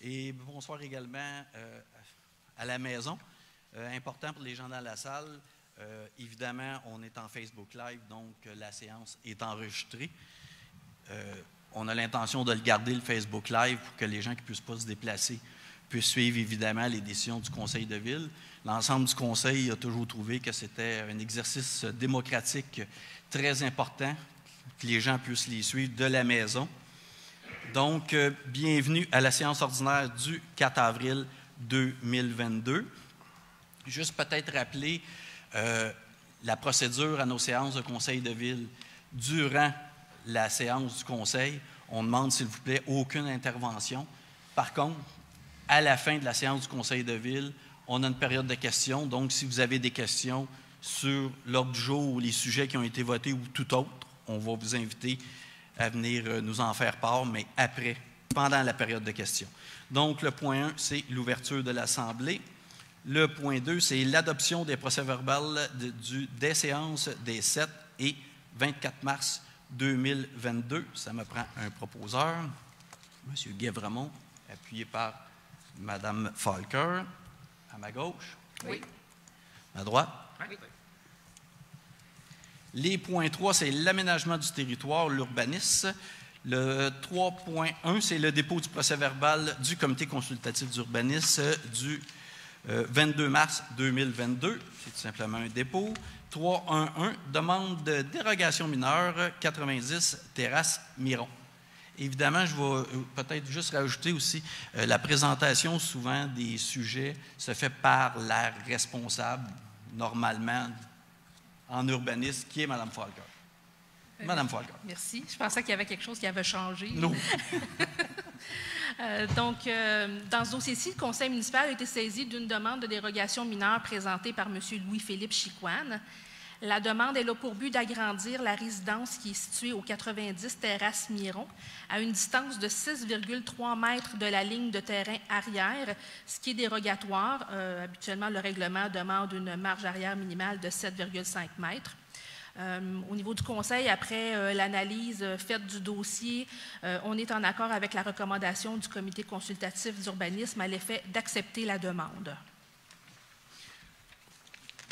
Et bonsoir également euh, à la maison. Euh, important pour les gens dans la salle, euh, évidemment, on est en Facebook Live, donc la séance est enregistrée. on a l'intention de le garder, le Facebook Live, pour que les gens qui ne puissent pas se déplacer puissent suivre évidemment les décisions du Conseil de ville. L'ensemble du Conseil a toujours trouvé que c'était un exercice démocratique très important, que les gens puissent les suivre de la maison. Donc, euh, bienvenue à la séance ordinaire du 4 avril 2022. Juste peut-être rappeler euh, la procédure à nos séances de conseil de ville. Durant la séance du conseil, on demande, s'il vous plaît, aucune intervention. Par contre, à la fin de la séance du conseil de ville, on a une période de questions. Donc, si vous avez des questions sur l'ordre du jour ou les sujets qui ont été votés ou tout autre, on va vous inviter à venir euh, nous en faire part, mais après, pendant la période de questions. Donc, le point 1, c'est l'ouverture de l'Assemblée. Le point 2, c'est l'adoption des procès-verbaux de, des séances des 7 et 24 mars 2022. Ça me prend un proposeur, M. Guévremont, appuyé par Mme Falker. À ma gauche? Oui. À droite? Oui. Les points 3, c'est l'aménagement du territoire, l'urbanisme. Le 3.1, c'est le dépôt du procès verbal du comité consultatif d'urbanisme du 22 euh, mars 2022. C'est tout simplement un dépôt. 3.1.1, demande de dérogation mineure 90 terrasse Miron. Évidemment, je vais euh, peut-être juste rajouter aussi, euh, la présentation souvent des sujets se fait par la responsable, normalement, en urbanisme, qui est Mme Falker. Euh, Mme Falker. Merci. Je pensais qu'il y avait quelque chose qui avait changé. Non. Euh, donc, euh, dans ce dossier-ci, le conseil municipal a été saisi d'une demande de dérogation mineure présentée par M. Louis-Philippe Chicoine. La demande est là pour but d'agrandir la résidence qui est située au 90 Terrasse Miron à une distance de 6,3 mètres de la ligne de terrain arrière, ce qui est dérogatoire. Euh, habituellement, le règlement demande une marge arrière minimale de 7,5 mètres. Euh, au niveau du conseil, après euh, l'analyse faite du dossier, on est en accord avec la recommandation du comité consultatif d'urbanisme à l'effet d'accepter la demande.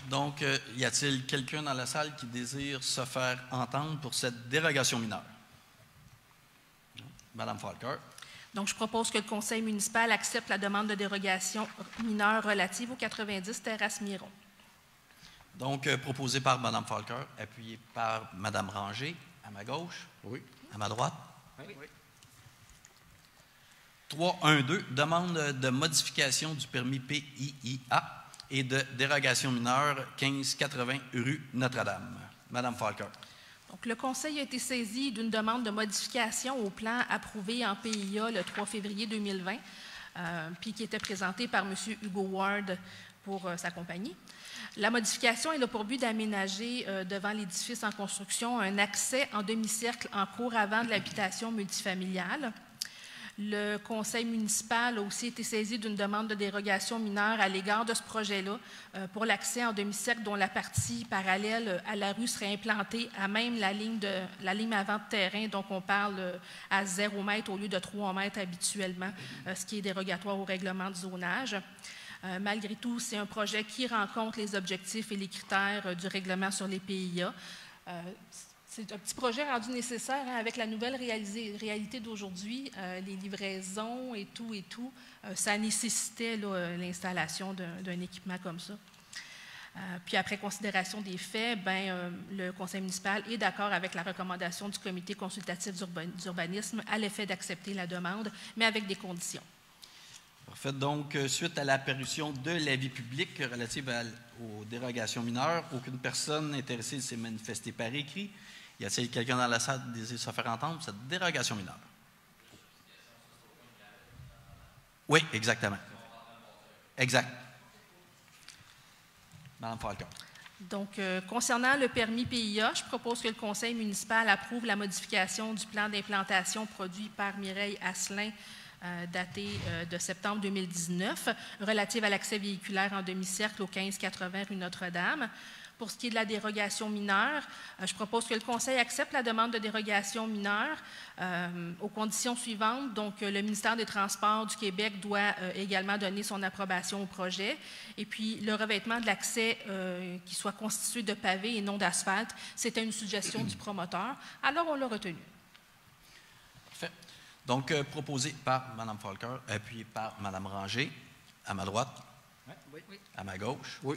Donc, euh, y a-t-il quelqu'un dans la salle qui désire se faire entendre pour cette dérogation mineure? Madame Falker. Donc, je propose que le conseil municipal accepte la demande de dérogation mineure relative aux 90 terrasses Miron. Donc, euh, proposé par Madame Falker, appuyé par Madame Ranger, à ma gauche. Oui. À ma droite. Oui. 3.1.2, demande de modification du permis PIIA et de dérogation mineure 1580 rue Notre-Dame. Madame Falker. Donc, le Conseil a été saisi d'une demande de modification au plan approuvé en PIA le 3 février 2020, euh, puis qui était présenté par M. Hugo Ward pour euh, sa compagnie. La modification est là pour but d'aménager euh, devant l'édifice en construction un accès en demi-cercle en cours avant de l'habitation multifamiliale. Le conseil municipal a aussi été saisi d'une demande de dérogation mineure à l'égard de ce projet-là euh, pour l'accès en demi-cercle dont la partie parallèle à la rue serait implantée à même la ligne, avant de terrain. Donc, on parle euh, à 0 mètre au lieu de 3 mètres habituellement, euh, ce qui est dérogatoire au règlement de zonage. malgré tout, c'est un projet qui rencontre les objectifs et les critères du règlement sur les PIA. C'est un petit projet rendu nécessaire hein, avec la nouvelle réalité d'aujourd'hui, euh, les livraisons et tout et tout. Euh, ça nécessitait l'installation d'un équipement comme ça. Euh, puis après considération des faits, ben, le conseil municipal est d'accord avec la recommandation du comité consultatif d'urbanisme à l'effet d'accepter la demande, mais avec des conditions. Parfait. Donc, suite à l'apparition de l'avis public relative aux dérogations mineures, aucune personne intéressée s'est manifestée par écrit. Y a-t-il quelqu'un dans la salle qui désire se faire entendre pour cette dérogation mineure? Oui, exactement. Exact. Madame Falcon. Donc, euh, concernant le permis PIA, je propose que le conseil municipal approuve la modification du plan d'implantation produit par Mireille Asselin, euh, daté euh, de septembre 2019, relative à l'accès véhiculaire en demi-cercle au 1580 rue Notre-Dame. Pour ce qui est de la dérogation mineure, euh, je propose que le Conseil accepte la demande de dérogation mineure euh, aux conditions suivantes. Donc, le ministère des Transports du Québec doit également donner son approbation au projet. Et puis, le revêtement de l'accès qui soit constitué de pavés et non d'asphalte, c'était une suggestion du promoteur. Alors, on l'a retenu. Parfait. Donc, proposé par Mme Falker, appuyé par Mme Ranger. À ma droite? Oui. À ma gauche? Oui.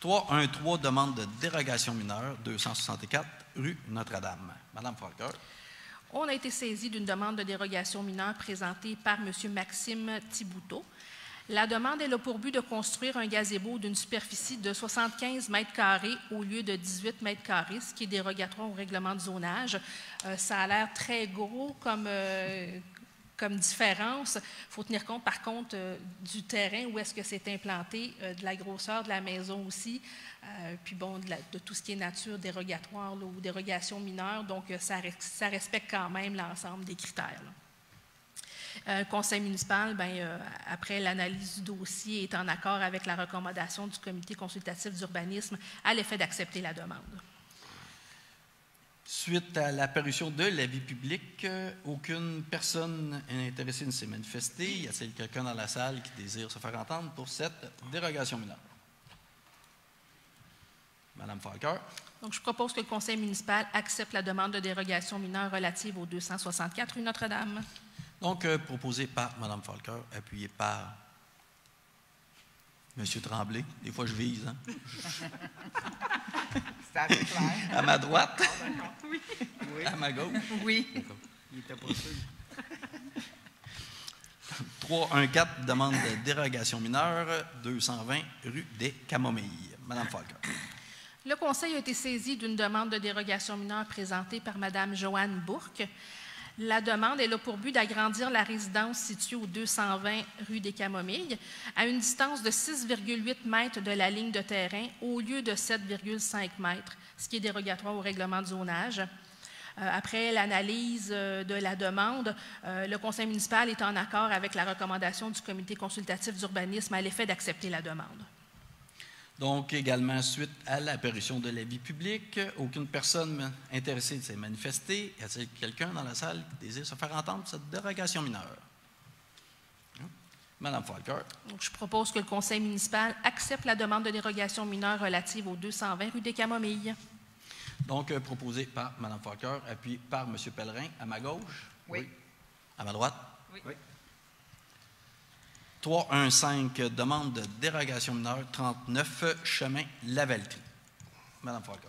313, demande de dérogation mineure, 264, rue Notre-Dame. Madame Falker. On a été saisi d'une demande de dérogation mineure présentée par M. Maxime Thibouteau. La demande est là pour but de construire un gazebo d'une superficie de 75 mètres carrés au lieu de 18 mètres carrés, ce qui est dérogatoire au règlement de zonage. Euh, ça a l'air très gros comme, euh, comme différence. Il faut tenir compte, par contre, euh, du terrain, où est-ce que c'est implanté, euh, de la grosseur de la maison aussi, euh, puis bon, de, tout ce qui est nature dérogatoire ou dérogation mineure. Donc, ça, respecte quand même l'ensemble des critères. Le conseil municipal, bien, après l'analyse du dossier, est en accord avec la recommandation du comité consultatif d'urbanisme à l'effet d'accepter la demande. Suite à l'apparition de la vie publique, euh, aucune personne intéressée ne s'est manifestée. Y a-t-il quelqu'un dans la salle qui désire se faire entendre pour cette dérogation mineure? Madame Falker. Donc, je propose que le conseil municipal accepte la demande de dérogation mineure relative au 264 rue Notre-Dame. Donc, euh, proposé par Madame Falker, appuyé par Monsieur Tremblay. Des fois, je vise. Hein? À ma droite? Ah, oui. À ma gauche? Oui. Il était pas sûr. 314, demande de dérogation mineure, 220 rue des Camomilles. Madame Falker. Le Conseil a été saisi d'une demande de dérogation mineure présentée par Madame Joanne Bourque. La demande est là pour but d'agrandir la résidence située au 220 rue des Camomilles à une distance de 6,8 mètres de la ligne de terrain au lieu de 7,5 mètres, ce qui est dérogatoire au règlement de zonage. Euh, après l'analyse euh, de la demande, euh, le conseil municipal est en accord avec la recommandation du comité consultatif d'urbanisme à l'effet d'accepter la demande. Donc, également, suite à l'apparition de la vie publique, aucune personne intéressée ne s'est manifestée. Y a-t-il quelqu'un dans la salle qui désire se faire entendre cette dérogation mineure? Madame Falker. je propose que le conseil municipal accepte la demande de dérogation mineure relative au 220 rue des Camomilles. Donc, euh, proposé par Mme Falker, appuyé par M. Pellerin. À ma gauche? Oui. À ma droite? Oui. 315, demande de dérogation mineure, 39, chemin Lavaltrie. Madame Falca.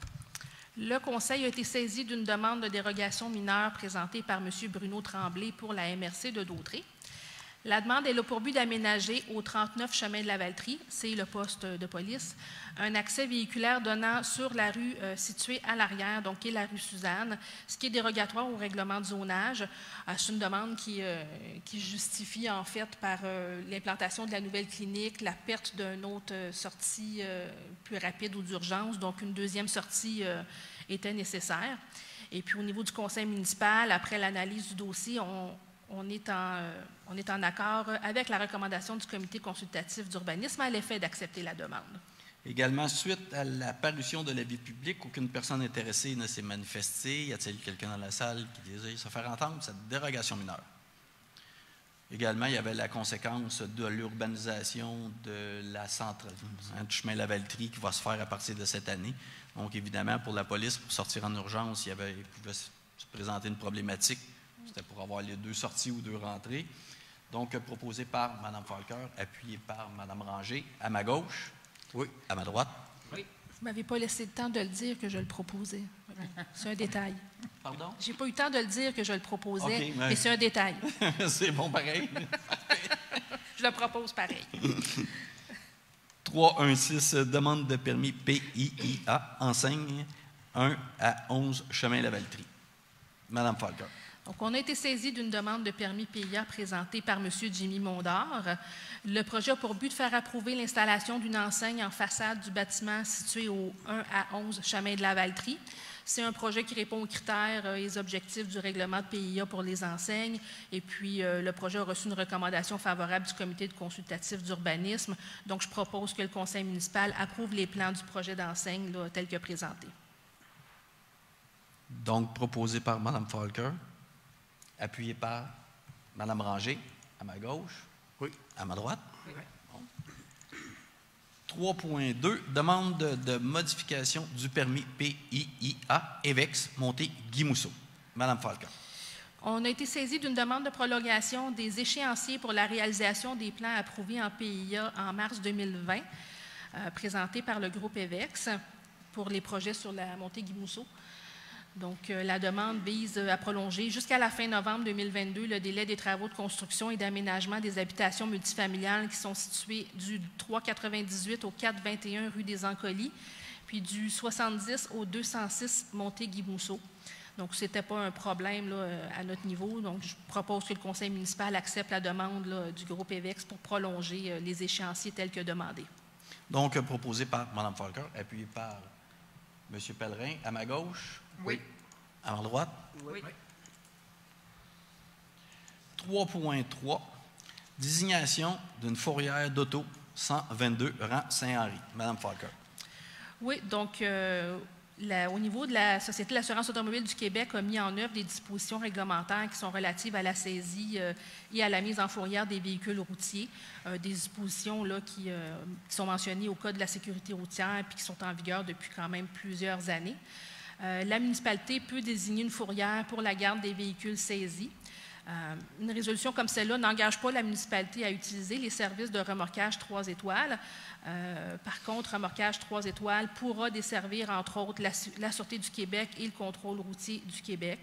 Le Conseil a été saisi d'une demande de dérogation mineure présentée par M. Bruno Tremblay pour la MRC de Dautré. La demande est là pour but d'aménager au 39 chemin de la Valtrie, c'est le poste de police, un accès véhiculaire donnant sur la rue euh, située à l'arrière, donc qui est la rue Suzanne, ce qui est dérogatoire au règlement de zonage. Euh, c'est une demande qui, euh, qui, justifie en fait par l'implantation de la nouvelle clinique, la perte d'une autre sortie plus rapide ou d'urgence, donc une deuxième sortie était nécessaire. Et puis au niveau du conseil municipal, après l'analyse du dossier, on, on est, en, euh, on est en accord avec la recommandation du comité consultatif d'urbanisme à l'effet d'accepter la demande. Également, suite à la parution de l'avis public, aucune personne intéressée ne s'est manifestée. Y a-t-il quelqu'un dans la salle qui désire se faire entendre cette dérogation mineure? Également, il y avait la conséquence de l'urbanisation de la centre hein, du chemin Lavaltrie qui va se faire à partir de cette année. Donc, évidemment, pour la police, pour sortir en urgence, il, y avait, il pouvait se présenter une problématique c'était pour avoir les deux sorties ou deux rentrées. Donc, proposé par Mme Falker, appuyé par Mme Ranger. À ma gauche? Oui. À ma droite? Oui. Vous ne m'avez pas laissé le temps de le dire que je le proposais. C'est un détail. Pardon? J'ai pas eu le temps de le dire que je le proposais, mais, c'est un détail. c'est bon pareil. je le propose pareil. 316, demande de permis PIIA, enseigne 1 à 11, chemin Lavaltrie. Madame Falker. Donc, on a été saisi d'une demande de permis PIA présentée par M. Jimmy Mondor. Le projet a pour but de faire approuver l'installation d'une enseigne en façade du bâtiment situé au 1 à 11 chemin de la Valtrie. C'est un projet qui répond aux critères et aux objectifs du règlement de PIA pour les enseignes. Et puis, euh, le projet a reçu une recommandation favorable du comité de consultatif d'urbanisme. Donc, je propose que le conseil municipal approuve les plans du projet d'enseigne tel que présenté. Donc, proposé par Mme Falker appuyé par Mme Ranger, à ma gauche. Oui. À ma droite. Oui. 3.2, demande de, modification du permis PIIA EVEX montée Guimousseau. Madame Falcon. On a été saisi d'une demande de prolongation des échéanciers pour la réalisation des plans approuvés en PIA en mars 2020, euh, présentés par le groupe EVEX pour les projets sur la montée Guimousseau. Donc, euh, la demande vise à prolonger jusqu'à la fin novembre 2022 le délai des travaux de construction et d'aménagement des habitations multifamiliales qui sont situées du 398 au 421 rue des Ancolis, puis du 70 au 206 Montée-Guimousseau. Donc, ce n'était pas un problème à notre niveau. Donc, je propose que le conseil municipal accepte la demande du groupe EVEX pour prolonger euh, les échéanciers tels que demandés. Donc, proposé par Mme Falker, appuyé par M. Pellerin. À ma gauche, oui. À ma droite? Oui. 3.3. Désignation d'une fourrière d'auto 122 rang Saint-Henri. Madame Falker. Oui, donc euh, au niveau de la Société de l'assurance automobile du Québec a mis en œuvre des dispositions réglementaires qui sont relatives à la saisie euh, et à la mise en fourrière des véhicules routiers. Euh, des dispositions là, qui, qui, sont mentionnées au Code de la sécurité routière et qui sont en vigueur depuis quand même plusieurs années. Euh, la municipalité peut désigner une fourrière pour la garde des véhicules saisis. Euh, une résolution comme celle-là n'engage pas la municipalité à utiliser les services de remorquage trois étoiles. Euh, par contre, remorquage trois étoiles pourra desservir, entre autres, la, Sûreté du Québec et le contrôle routier du Québec.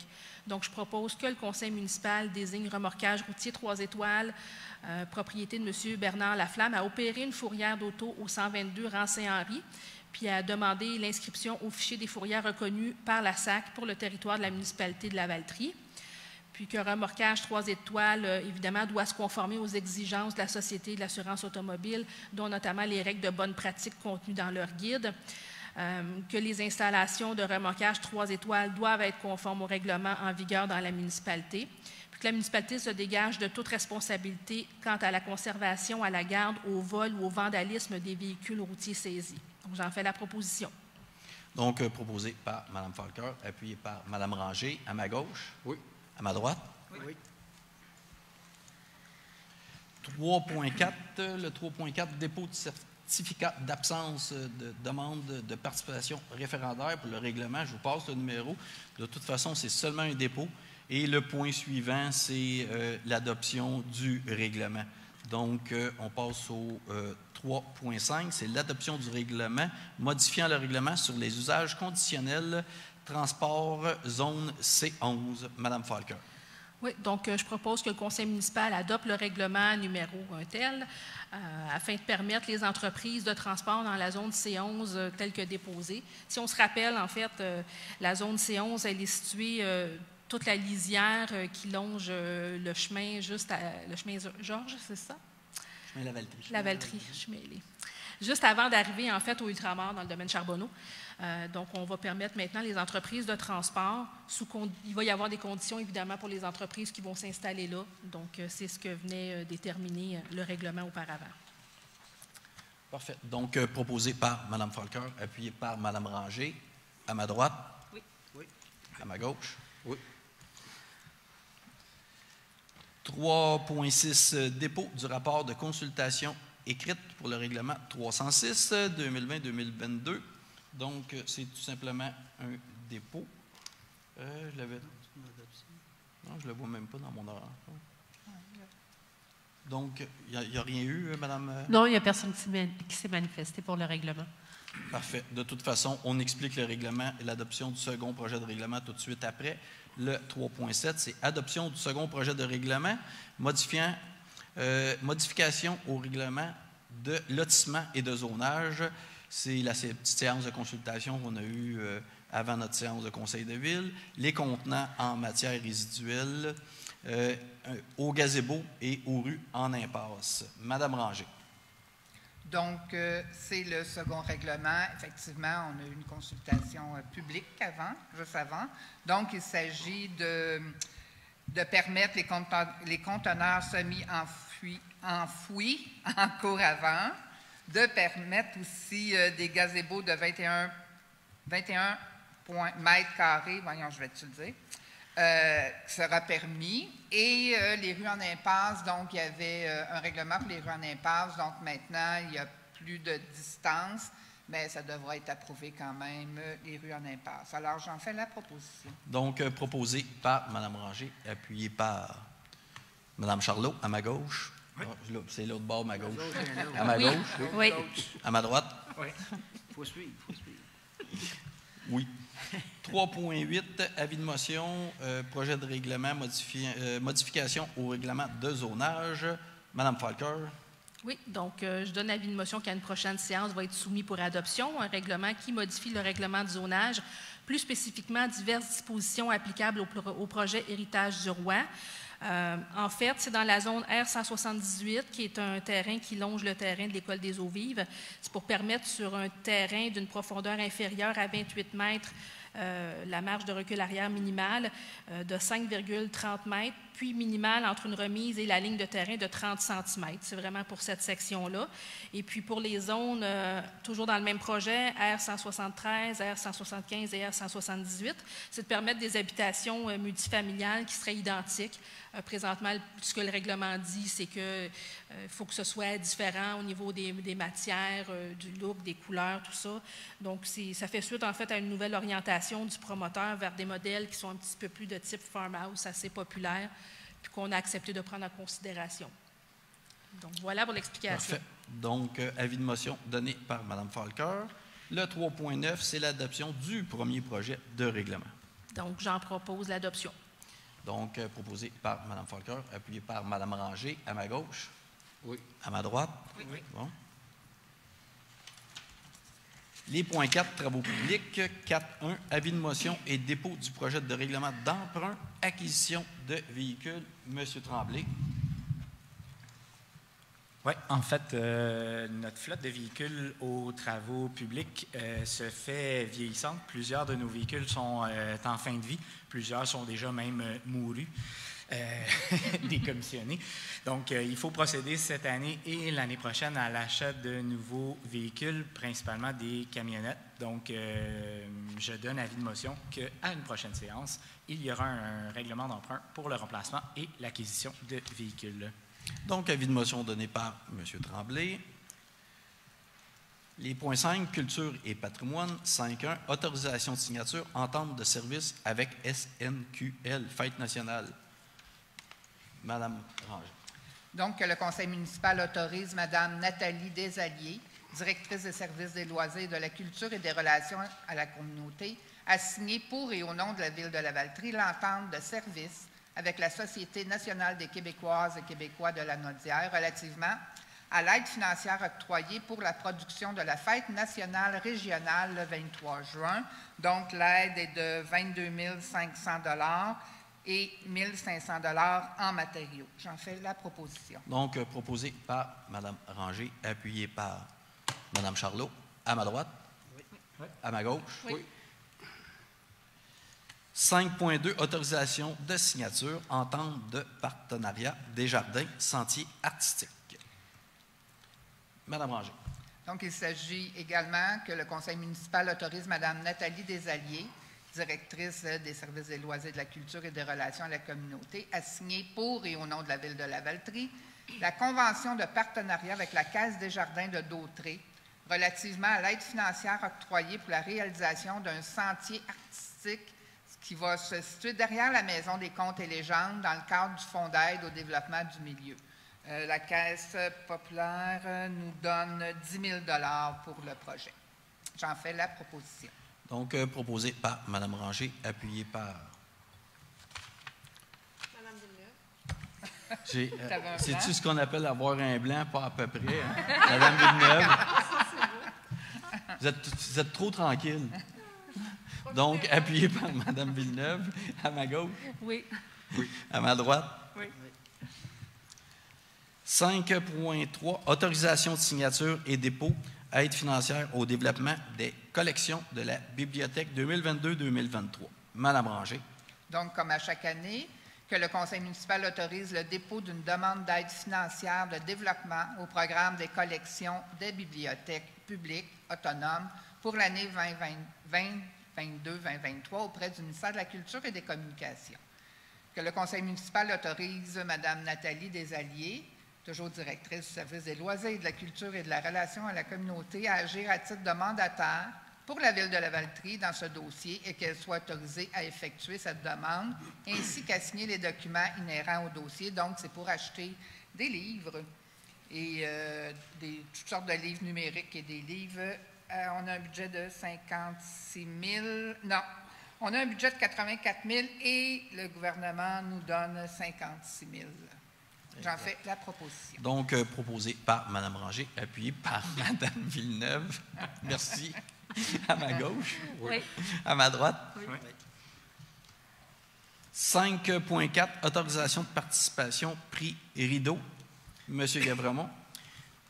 Donc, je propose que le conseil municipal désigne remorquage routier trois étoiles, propriété de M. Bernard Laflamme, à opérer une fourrière d'auto au 122 rang Saint-Henri puis à demander l'inscription au fichier des fourrières reconnues par la SAC pour le territoire de la municipalité de la Valtrie. Puis que Remorquage 3 étoiles, euh, évidemment, doit se conformer aux exigences de la Société de l'assurance automobile, dont notamment les règles de bonne pratique contenues dans leur guide. Euh, que les installations de remorquage 3 étoiles doivent être conformes aux règlements en vigueur dans la municipalité, puis que la municipalité se dégage de toute responsabilité quant à la conservation, à la garde, au vol ou au vandalisme des véhicules routiers saisis. Donc, j'en fais la proposition. Donc, euh, proposé par Mme Falker, appuyé par Mme Ranger, à ma gauche. Oui. À ma droite. Oui. 3.4, le 3.4, dépôt de certificat d'absence de demande de participation référendaire pour le règlement. Je vous passe le numéro. De toute façon, c'est seulement un dépôt. Et le point suivant, c'est euh, l'adoption du règlement. Donc, euh, on passe au 3.5, c'est l'adoption du règlement modifiant le règlement sur les usages conditionnels transport zone C11. Madame Falker. Oui, donc euh, je propose que le conseil municipal adopte le règlement numéro un tel euh, afin de permettre les entreprises de transport dans la zone C11 euh, telle que déposée. Si on se rappelle, en fait, la zone C11, elle est située toute la lisière qui longe le chemin juste à le chemin Georges, c'est ça? La Valtrie. La Valtrie, je suis mêlée. Juste avant d'arriver, en fait, au Ultramar, dans le domaine Charbonneau. Euh, donc, on va permettre maintenant les entreprises de transport, sous il va y avoir des conditions, évidemment, pour les entreprises qui vont s'installer là. Donc, euh, c'est ce que venait euh, déterminer le règlement auparavant. Parfait. Donc, proposé par Mme Falker, appuyé par Mme Ranger. À ma droite? Oui. Oui. À ma gauche? Oui. 3.6 euh, dépôt du rapport de consultation écrite pour le règlement 306 2020-2022. Donc, euh, c'est tout simplement un dépôt. Euh, je l'avais. Non, je ne le vois même pas dans mon horaire. Donc, il n'y a, rien eu, Madame? Non, il n'y a personne qui s'est manifesté pour le règlement. Parfait. De toute façon, on explique le règlement et l'adoption du second projet de règlement tout de suite après. Le 3.7, c'est adoption du second projet de règlement modifiant, euh, modification au règlement de lotissement et de zonage. c'est la petite séance de consultation qu'on a eue euh, avant notre séance de conseil de ville. Les contenants en matière résiduelle euh, au gazebo et aux rues en impasse. Madame Ranger. Donc, euh, c'est le second règlement. Effectivement, on a eu une consultation euh, publique avant, juste avant. Donc, il s'agit de, de permettre les, conteneurs, semi-enfouis enfouis en cours avant, de permettre aussi euh, des gazebos de 21, 21 points- mètres carrés, voyons, je vais te le dire, euh, sera permis. Et euh, les rues en impasse, donc il y avait euh, un règlement pour les rues en impasse, donc maintenant il n'y a plus de distance, mais ça devra être approuvé quand même, les rues en impasse. Alors j'en fais la proposition. Donc, euh, proposé par Mme Ranger, appuyé par Mme Charlot, à ma gauche. Ah, C'est l'autre bord, ma gauche. À ma Oui. gauche, Oui. à ma droite. Oui. faut suivre, faut suivre. Oui. 3.8, avis de motion, euh, projet de règlement, euh, modification au règlement de zonage. Madame Falker. Oui, donc euh, je donne avis de motion qu'à une prochaine séance va être soumis pour adoption un règlement qui modifie le règlement de zonage, plus spécifiquement diverses dispositions applicables au, pro- au projet Héritage du Roi. En fait, c'est dans la zone R178, qui est un terrain qui longe le terrain de l'École des eaux vives. C'est pour permettre sur un terrain d'une profondeur inférieure à 28 mètres la marge de recul arrière minimale euh, de 5,30 mètres, puis minimale entre une remise et la ligne de terrain de 30 cm. C'est vraiment pour cette section-là. Et puis pour les zones, euh, toujours dans le même projet, R173, R175 et R178, c'est de permettre des habitations euh, multifamiliales qui seraient identiques. Euh, présentement, ce que le règlement dit, c'est qu'il faut que ce soit différent au niveau des, des matières, du look, des couleurs, tout ça. Donc, ça fait suite en fait à une nouvelle orientation du promoteur vers des modèles qui sont un petit peu plus de type farmhouse, assez populaires, puis qu'on a accepté de prendre en considération. Donc, voilà pour l'explication. Parfait. Donc, euh, avis de motion donné par Mme Falker. Le 3.9, c'est l'adoption du premier projet de règlement. Donc, j'en propose l'adoption. Donc, euh, proposé par Mme Falker, appuyé par Mme Ranger, à ma gauche. Oui. À ma droite? Bon. Les points 4, travaux publics. 4.1, avis de motion et dépôt du projet de règlement d'emprunt, acquisition de véhicules. Monsieur Tremblay. Oui, en fait, euh, notre flotte de véhicules aux travaux publics euh, se fait vieillissante. Plusieurs de nos véhicules sont euh, en fin de vie. Plusieurs sont déjà même mourus, décommissionnés. Donc, euh, il faut procéder cette année et l'année prochaine à l'achat de nouveaux véhicules, principalement des camionnettes. Donc, euh, je donne avis de motion qu'à une prochaine séance, il y aura un, un règlement d'emprunt pour le remplacement et l'acquisition de véhicules. Donc, avis de motion donné par M. Tremblay. Les points 5, culture et patrimoine. 5.1, autorisation de signature, entente de service avec SNQL, Fête nationale. Madame Ranger. Donc, le conseil municipal autorise Mme Nathalie Desalliers, directrice des services des loisirs de la culture et des relations à la communauté, à signer pour et au nom de la Ville de Lavaltrie l'entente de service avec la Société nationale des Québécoises et Québécois de la Naudière relativement à l'aide financière octroyée pour la production de la fête nationale régionale le 23 juin. Donc, l'aide est de 22 500 et 1 500 en matériaux. J'en fais la proposition. Donc, euh, proposé par Mme Ranger, appuyé par Mme Charlot. À ma droite? À ma gauche? Oui. 5.2, autorisation de signature, entente de partenariat des jardins, sentiers artistiques. Madame Ranger. Donc, il s'agit également que le conseil municipal autorise Mme Nathalie Desalliers, directrice des services des loisirs de la culture et des relations à la communauté, à signer pour et au nom de la Ville de Lavaltrie la convention de partenariat avec la Caisse des jardins de Dautré relativement à l'aide financière octroyée pour la réalisation d'un sentier artistique qui va se situer derrière la Maison des contes et légendes dans le cadre du Fonds d'aide au développement du milieu. Euh, la Caisse populaire nous donne 10 000 pour le projet. J'en fais la proposition. Donc, euh, proposé par Mme Ranger, appuyé par. Euh, T'avais un C'est-tu blanc? ce qu'on appelle avoir un blanc, pas à peu près? hein? Madame Villeneuve. Vous êtes, vous êtes trop tranquille. Donc, appuyé par Mme Villeneuve, à ma gauche, Oui. à ma droite. Oui. 5.3, autorisation de signature et dépôt, aide financière au développement des collections de la bibliothèque 2022-2023. Madame Ranger. Donc, comme à chaque année, que le conseil municipal autorise le dépôt d'une demande d'aide financière de développement au programme des collections des bibliothèques publiques autonomes pour l'année 2022-2023 auprès du ministère de la Culture et des Communications. Que le conseil municipal autorise Mme Nathalie Desalliés, toujours directrice du service des loisirs de la culture et de la relation à la communauté, à agir à titre de mandataire pour la ville de Lavaltrie dans ce dossier et qu'elle soit autorisée à effectuer cette demande, ainsi qu'à signer les documents inhérents au dossier. Donc, c'est pour acheter des livres et euh, des, toutes sortes de livres numériques et des livres. Euh, on a un budget de 56 000. Non, on a un budget de 84 000 et le gouvernement nous donne 56 000. J'en fais la proposition. Donc, euh, proposé par Mme Ranger, appuyé par Mme Villeneuve. Merci. À ma gauche. Oui. À ma droite. Oui. 5.4, autorisation de participation, prix Rideau. Monsieur Gavremont.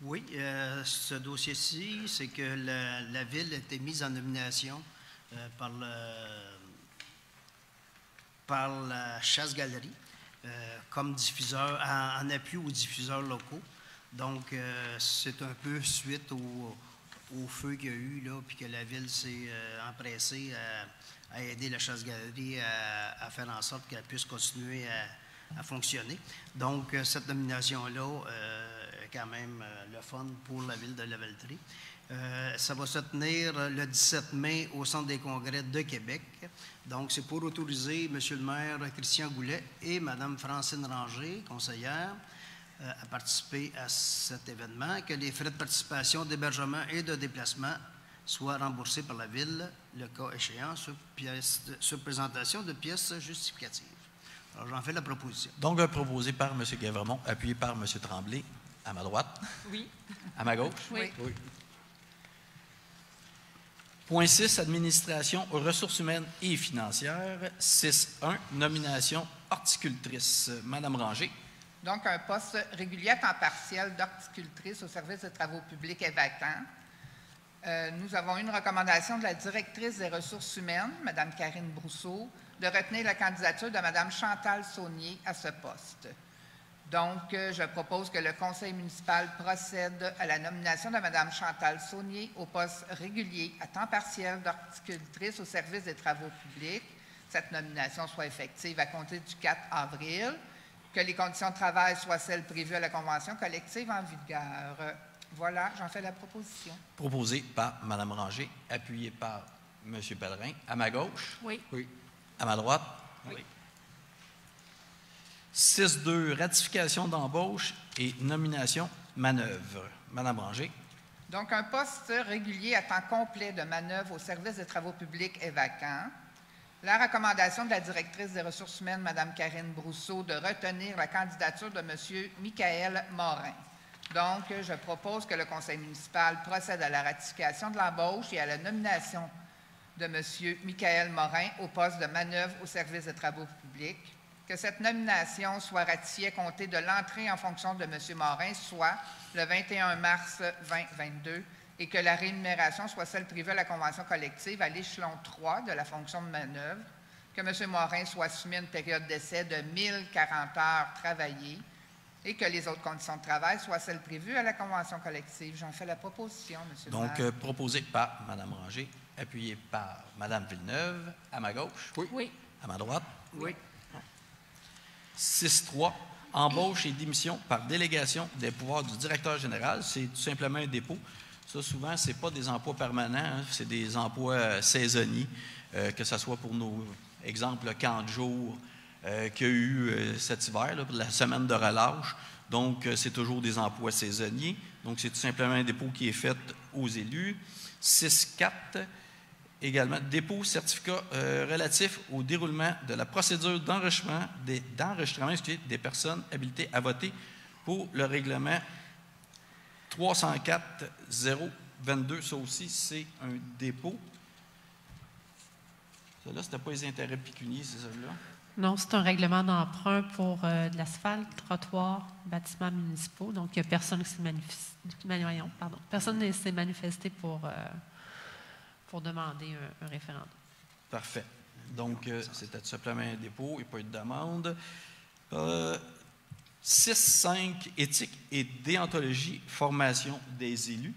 Oui, euh, ce dossier-ci, c'est que la, la ville a été mise en nomination euh, par, le, par la Chasse-Galerie comme diffuseur, en, appui aux diffuseurs locaux. Donc, euh, c'est un peu suite au, feu qu'il y a eu, là, puis que la ville s'est euh, empressée à, aider la Chasse-Galerie à, faire en sorte qu'elle puisse continuer à, fonctionner. Donc, euh, cette nomination-là euh, quand même euh, le fun pour la ville de Lavaltrie. Euh, ça va se tenir le 17 mai au Centre des congrès de Québec. Donc, c'est pour autoriser M. le maire Christian Goulet et Mme Francine Ranger, conseillère, euh, à participer à cet événement, que les frais de participation, d'hébergement et de déplacement soient remboursés par la Ville, le cas échéant, sur, sur présentation de pièces justificatives. Alors, j'en fais la proposition. Donc, euh, proposé par M. Gavremont, appuyé par M. Tremblay, à ma droite. Oui. À ma gauche. Oui. Point 6, administration aux ressources humaines et financières. 6.1, nomination horticultrice. Madame Ranger. Donc, un poste régulier à temps partiel d'horticultrice au service des travaux publics est vacant. Euh, nous avons une recommandation de la directrice des ressources humaines, Mme Karine Brousseau, de retenir la candidature de Mme Chantal Saunier à ce poste. Donc, euh, je propose que le conseil municipal procède à la nomination de Mme Chantal Saunier au poste régulier à temps partiel d'horticultrice au service des travaux publics. Cette nomination soit effective à compter du 4 avril, que les conditions de travail soient celles prévues à la convention collective en vigueur. Voilà, j'en fais la proposition. Proposé par Mme Ranger, appuyé par M. Pellerin. À ma gauche? Oui. À ma droite? 6.2, ratification d'embauche et nomination manœuvre. Madame Ranger. Donc, un poste régulier à temps complet de manœuvre au service des travaux publics est vacant. La recommandation de la directrice des ressources humaines, Mme Karine Brousseau, de retenir la candidature de M. Michael Morin. Donc, je propose que le conseil municipal procède à la ratification de l'embauche et à la nomination de M. Michael Morin au poste de manœuvre au service des travaux publics. Que cette nomination soit ratifiée à compter de l'entrée en fonction de M. Morin, soit le 21 mars 2022, et que la rémunération soit celle prévue à la convention collective à l'échelon 3 de la fonction de manœuvre. Que M. Morin soit soumis à une période d'essai de 1040 heures travaillées et que les autres conditions de travail soient celles prévues à la convention collective. J'en fais la proposition, M. le Donc, euh, proposé par Mme Ranger, appuyé par Mme Villeneuve. À ma gauche. Oui. À ma droite. Oui. 6.3, embauche et démission par délégation des pouvoirs du directeur général. C'est tout simplement un dépôt. Ça, souvent, ce n'est pas des emplois permanents, hein, c'est des emplois euh, saisonniers, euh, que ce soit pour nos exemples, le camp euh, qu'il y a eu cet hiver, pour la semaine de relâche. Donc, c'est toujours des emplois saisonniers. Donc, c'est tout simplement un dépôt qui est fait aux élus. 6.4, Également, dépôt certificat euh, relatif au déroulement de la procédure d'enregistrement des, personnes habilitées à voter pour le règlement 22, ça aussi, c'est un dépôt. Ça là, c'était pas les intérêts pécuniers, c'est ça-là. Non, c'est un règlement d'emprunt pour euh, de l'asphalte, trottoir, bâtiments municipaux. Donc, il n'y a personne qui s'est manifesté, pardon, personne ne s'est manifesté pour, euh, pour demander un, référendum. Parfait. Donc, euh, c'était simplement un dépôt et pas une demande. Euh, 6, 5, éthique et déontologie, formation des élus.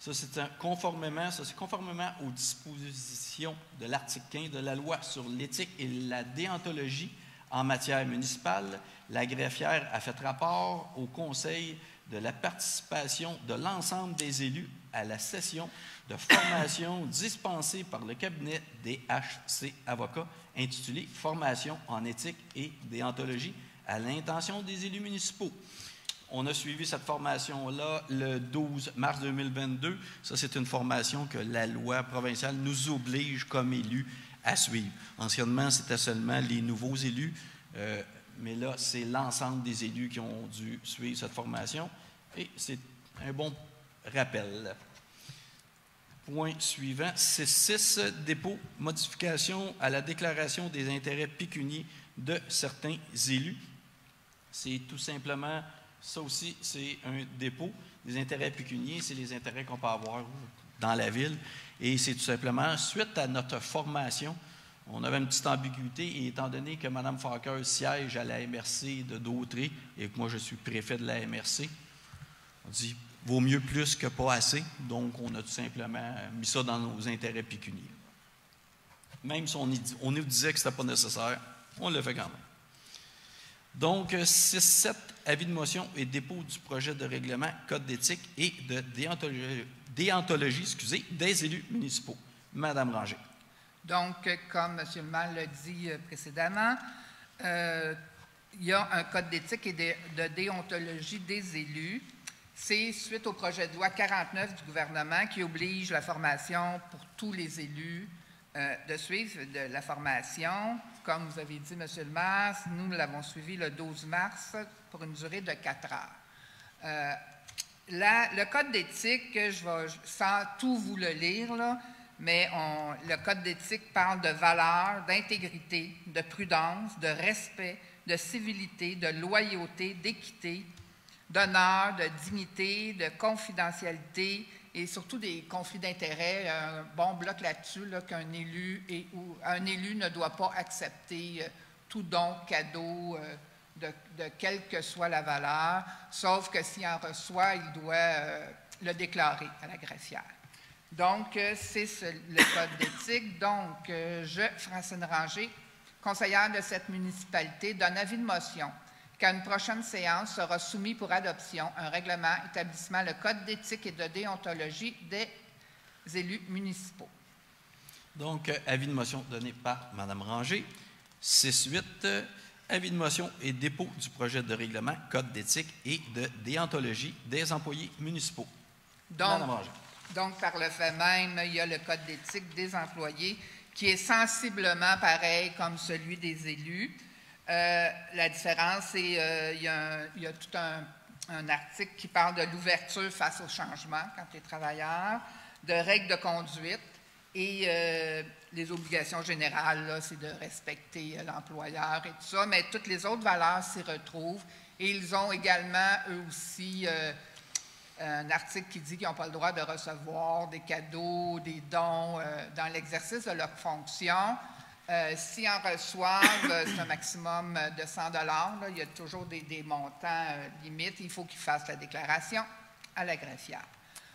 Ça, c'est conformément, conformément aux dispositions de l'article 15 de la loi sur l'éthique et la déontologie en matière municipale. La greffière a fait rapport au Conseil de la participation de l'ensemble des élus à la session de formation dispensée par le cabinet des HC Avocats intitulée Formation en éthique et déontologie à l'intention des élus municipaux. On a suivi cette formation-là le 12 mars 2022. Ça, c'est une formation que la loi provinciale nous oblige comme élus à suivre. Anciennement, c'était seulement les nouveaux élus, euh, mais là, c'est l'ensemble des élus qui ont dû suivre cette formation. Et c'est un bon rappel. Point suivant, c'est 6 dépôts, modification à la déclaration des intérêts pécuniers de certains élus. C'est tout simplement, ça aussi, c'est un dépôt. Les intérêts pécuniers, c'est les intérêts qu'on peut avoir dans la ville. Et c'est tout simplement, suite à notre formation, on avait une petite ambiguïté, et étant donné que Mme Falker siège à la MRC de Dautré et que moi je suis préfet de la MRC, on dit vaut mieux plus que pas assez. Donc, on a tout simplement mis ça dans nos intérêts pécuniaires. Même si on, nous disait que ce n'était pas nécessaire, on le fait quand même. Donc, 6-7, avis de motion et dépôt du projet de règlement, code d'éthique et de déontologie, déontologie, excusez, des élus municipaux. Madame Ranger. Donc, euh, comme M. maire l'a dit euh, précédemment, euh, il y a un code d'éthique et de déontologie des élus. C'est suite au projet de loi 49 du gouvernement qui oblige la formation pour tous les élus euh, de suivre de la formation. Comme vous avez dit, M. le maire, nous l'avons suivi le 12 mars pour une durée de quatre heures. Euh, le code d'éthique, je vais, sans tout vous le lire, mais le code d'éthique parle de valeurs, d'intégrité, de prudence, de respect, de civilité, de loyauté, d'équité, d'honneur, de dignité, de confidentialité et surtout des conflits d'intérêts. Un bon bloc là-dessus, là, qu'un élu, et, ou, un élu ne doit pas accepter euh, tout don, cadeau, euh, de, quelle que soit la valeur, sauf que s'il en reçoit, il doit euh, le déclarer à la greffière. Donc, c'est ce- le code d'éthique. Donc, je, Francine Ranger, conseillère de cette municipalité, donne avis de motion qu'à une prochaine séance sera soumis pour adoption un règlement établissant le code d'éthique et de déontologie des élus municipaux. Donc, avis de motion donné par Mme Ranger. 6-8, euh, avis de motion et dépôt du projet de règlement, code d'éthique et de déontologie des employés municipaux. Donc, Ranger. Donc, par le fait même, il y a le code d'éthique des employés qui est sensiblement pareil comme celui des élus. Euh, la différence, c'est euh, il, y a tout un, article qui parle de l'ouverture face au changement quand tu es travailleur, de règles de conduite et euh, les obligations générales, c'est de respecter euh, l'employeur et tout ça, mais toutes les autres valeurs s'y retrouvent. Et ils ont également, eux aussi, euh, un article qui dit qu'ils n'ont pas le droit de recevoir des cadeaux, des dons euh, dans l'exercice de leur fonction. Euh, S'ils en reçoivent, euh, c'est un maximum euh, de 100 là. Il y a toujours des, des montants euh, limites. Il faut qu'ils fassent la déclaration à la greffière.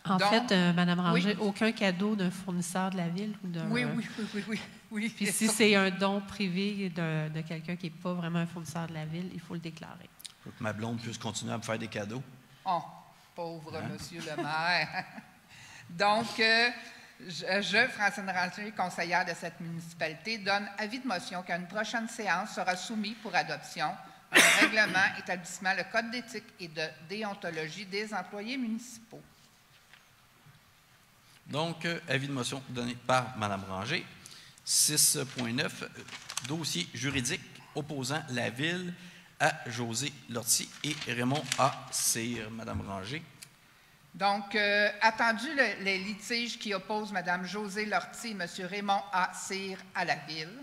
En Donc- fait, euh, Madame Oui. Ranger, aucun cadeau d'un fournisseur de la ville ou d'un. Oui, oui, oui, oui, oui. oui. Puis si c'est un don privé de quelqu'un qui n'est pas vraiment un fournisseur de la ville, il faut le déclarer. Pour que ma blonde puisse continuer à me faire des cadeaux. Oh, pauvre Hein? monsieur le maire. Donc, euh, je, je, Francine Ranger, conseillère de cette municipalité, donne avis de motion qu'à une prochaine séance sera soumis pour adoption un règlement établissant le code d'éthique et de déontologie des employés municipaux. Donc, euh, avis de motion donné par Mme Ranger. 6.9, euh, dossier juridique opposant la ville à José Lortie et Raymond A. Cyr. Mme Ranger. Donc, euh, attendu le- les litiges qui opposent Mme José Lortie et M. Raymond A. À la Ville,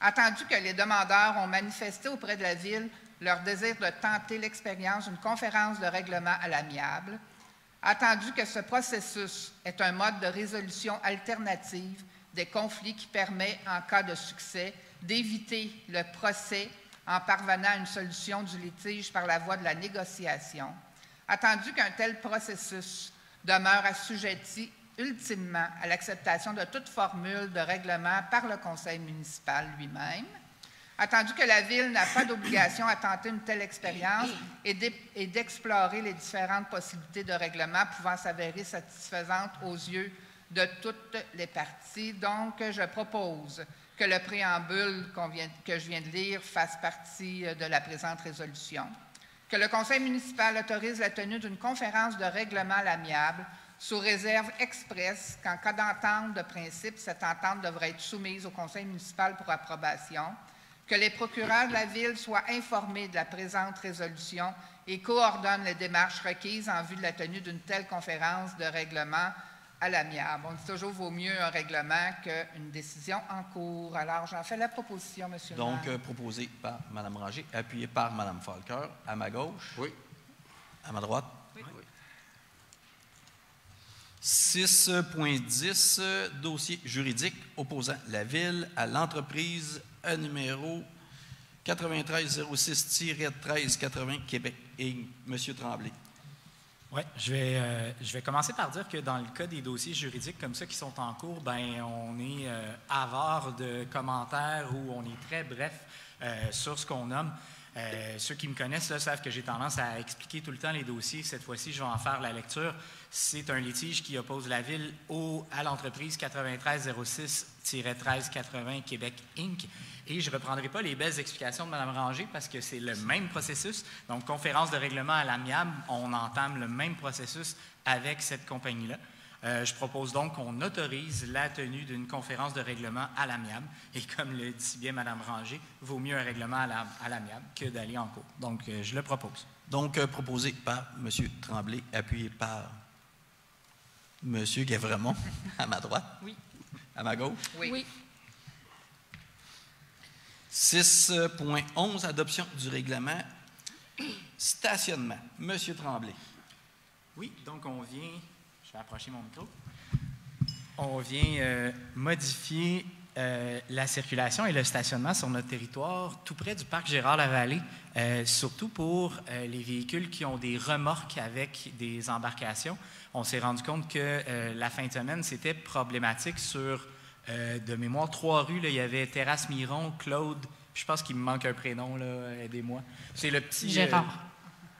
attendu que les demandeurs ont manifesté auprès de la Ville leur désir de tenter l'expérience d'une conférence de règlement à l'amiable, attendu que ce processus est un mode de résolution alternative des conflits qui permet, en cas de succès, d'éviter le procès en parvenant à une solution du litige par la voie de la négociation, attendu qu'un tel processus demeure assujetti ultimement à l'acceptation de toute formule de règlement par le conseil municipal lui-même, attendu que la Ville n'a pas d'obligation à tenter une telle expérience et d'e- et d'explorer les différentes possibilités de règlement pouvant s'avérer satisfaisantes aux yeux de toutes les parties. Donc, je propose que le préambule que je viens de lire fasse partie euh, de la présente résolution, que le conseil municipal autorise la tenue d'une conférence de règlement à l'amiable sous réserve expresse qu'en cas d'entente de principe, cette entente devrait être soumise au conseil municipal pour approbation, que les procureurs de la Ville soient informés de la présente résolution et coordonnent les démarches requises en vue de la tenue d'une telle conférence de règlement à l'amiable. On dit toujours vaut mieux un règlement qu'une décision en cours. Alors, j'en fais la proposition, Monsieur le Donc, maire. euh, proposé par Mme Ranger, appuyé par Mme Falcoeur. À ma gauche? Oui. À ma droite? Oui. 6.10, euh, dossier juridique opposant la Ville à l'entreprise à numéro 9306-1380 Québec. Et M. Tremblay. Oui, je vais, euh, je vais commencer par dire que dans le cas des dossiers juridiques comme ça qui sont en cours, ben on est euh, avare de commentaires ou on est très bref euh, sur ce qu'on nomme. Euh, ceux qui me connaissent là, savent que j'ai tendance à expliquer tout le temps les dossiers. Cette fois-ci, je vais en faire la lecture. C'est un litige qui oppose la ville au, à l'entreprise 9306-1380 Québec Inc. Et je ne reprendrai pas les belles explications de Mme Ranger parce que c'est le même processus. Donc, conférence de règlement à l'amiable, on entame le même processus avec cette compagnie-là. Euh, je propose donc qu'on autorise la tenue d'une conférence de règlement à l'amiable. Et comme le dit si bien Mme Ranger, vaut mieux un règlement à la- à l'amiable que d'aller en cours. Donc, euh, je le propose. Donc, euh, proposé par M. Tremblay, appuyé par M. Guévremont, à ma droite. Oui. À ma gauche. Oui. Oui. 6.11, adoption du règlement. Stationnement. M. Tremblay. Oui, donc on vient, je vais approcher mon micro, on vient euh, modifier euh, la circulation et le stationnement sur notre territoire, tout près du parc Gérard-Lavallée, euh, surtout pour les véhicules qui ont des remorques avec des embarcations. On s'est rendu compte que la fin de semaine, c'était problématique sur, euh, de mémoire, trois rues. là. il y avait Terrasse Miron, Claude, je pense qu'il me manque un prénom, là, aidez-moi. C'est le petit... euh, Gérard.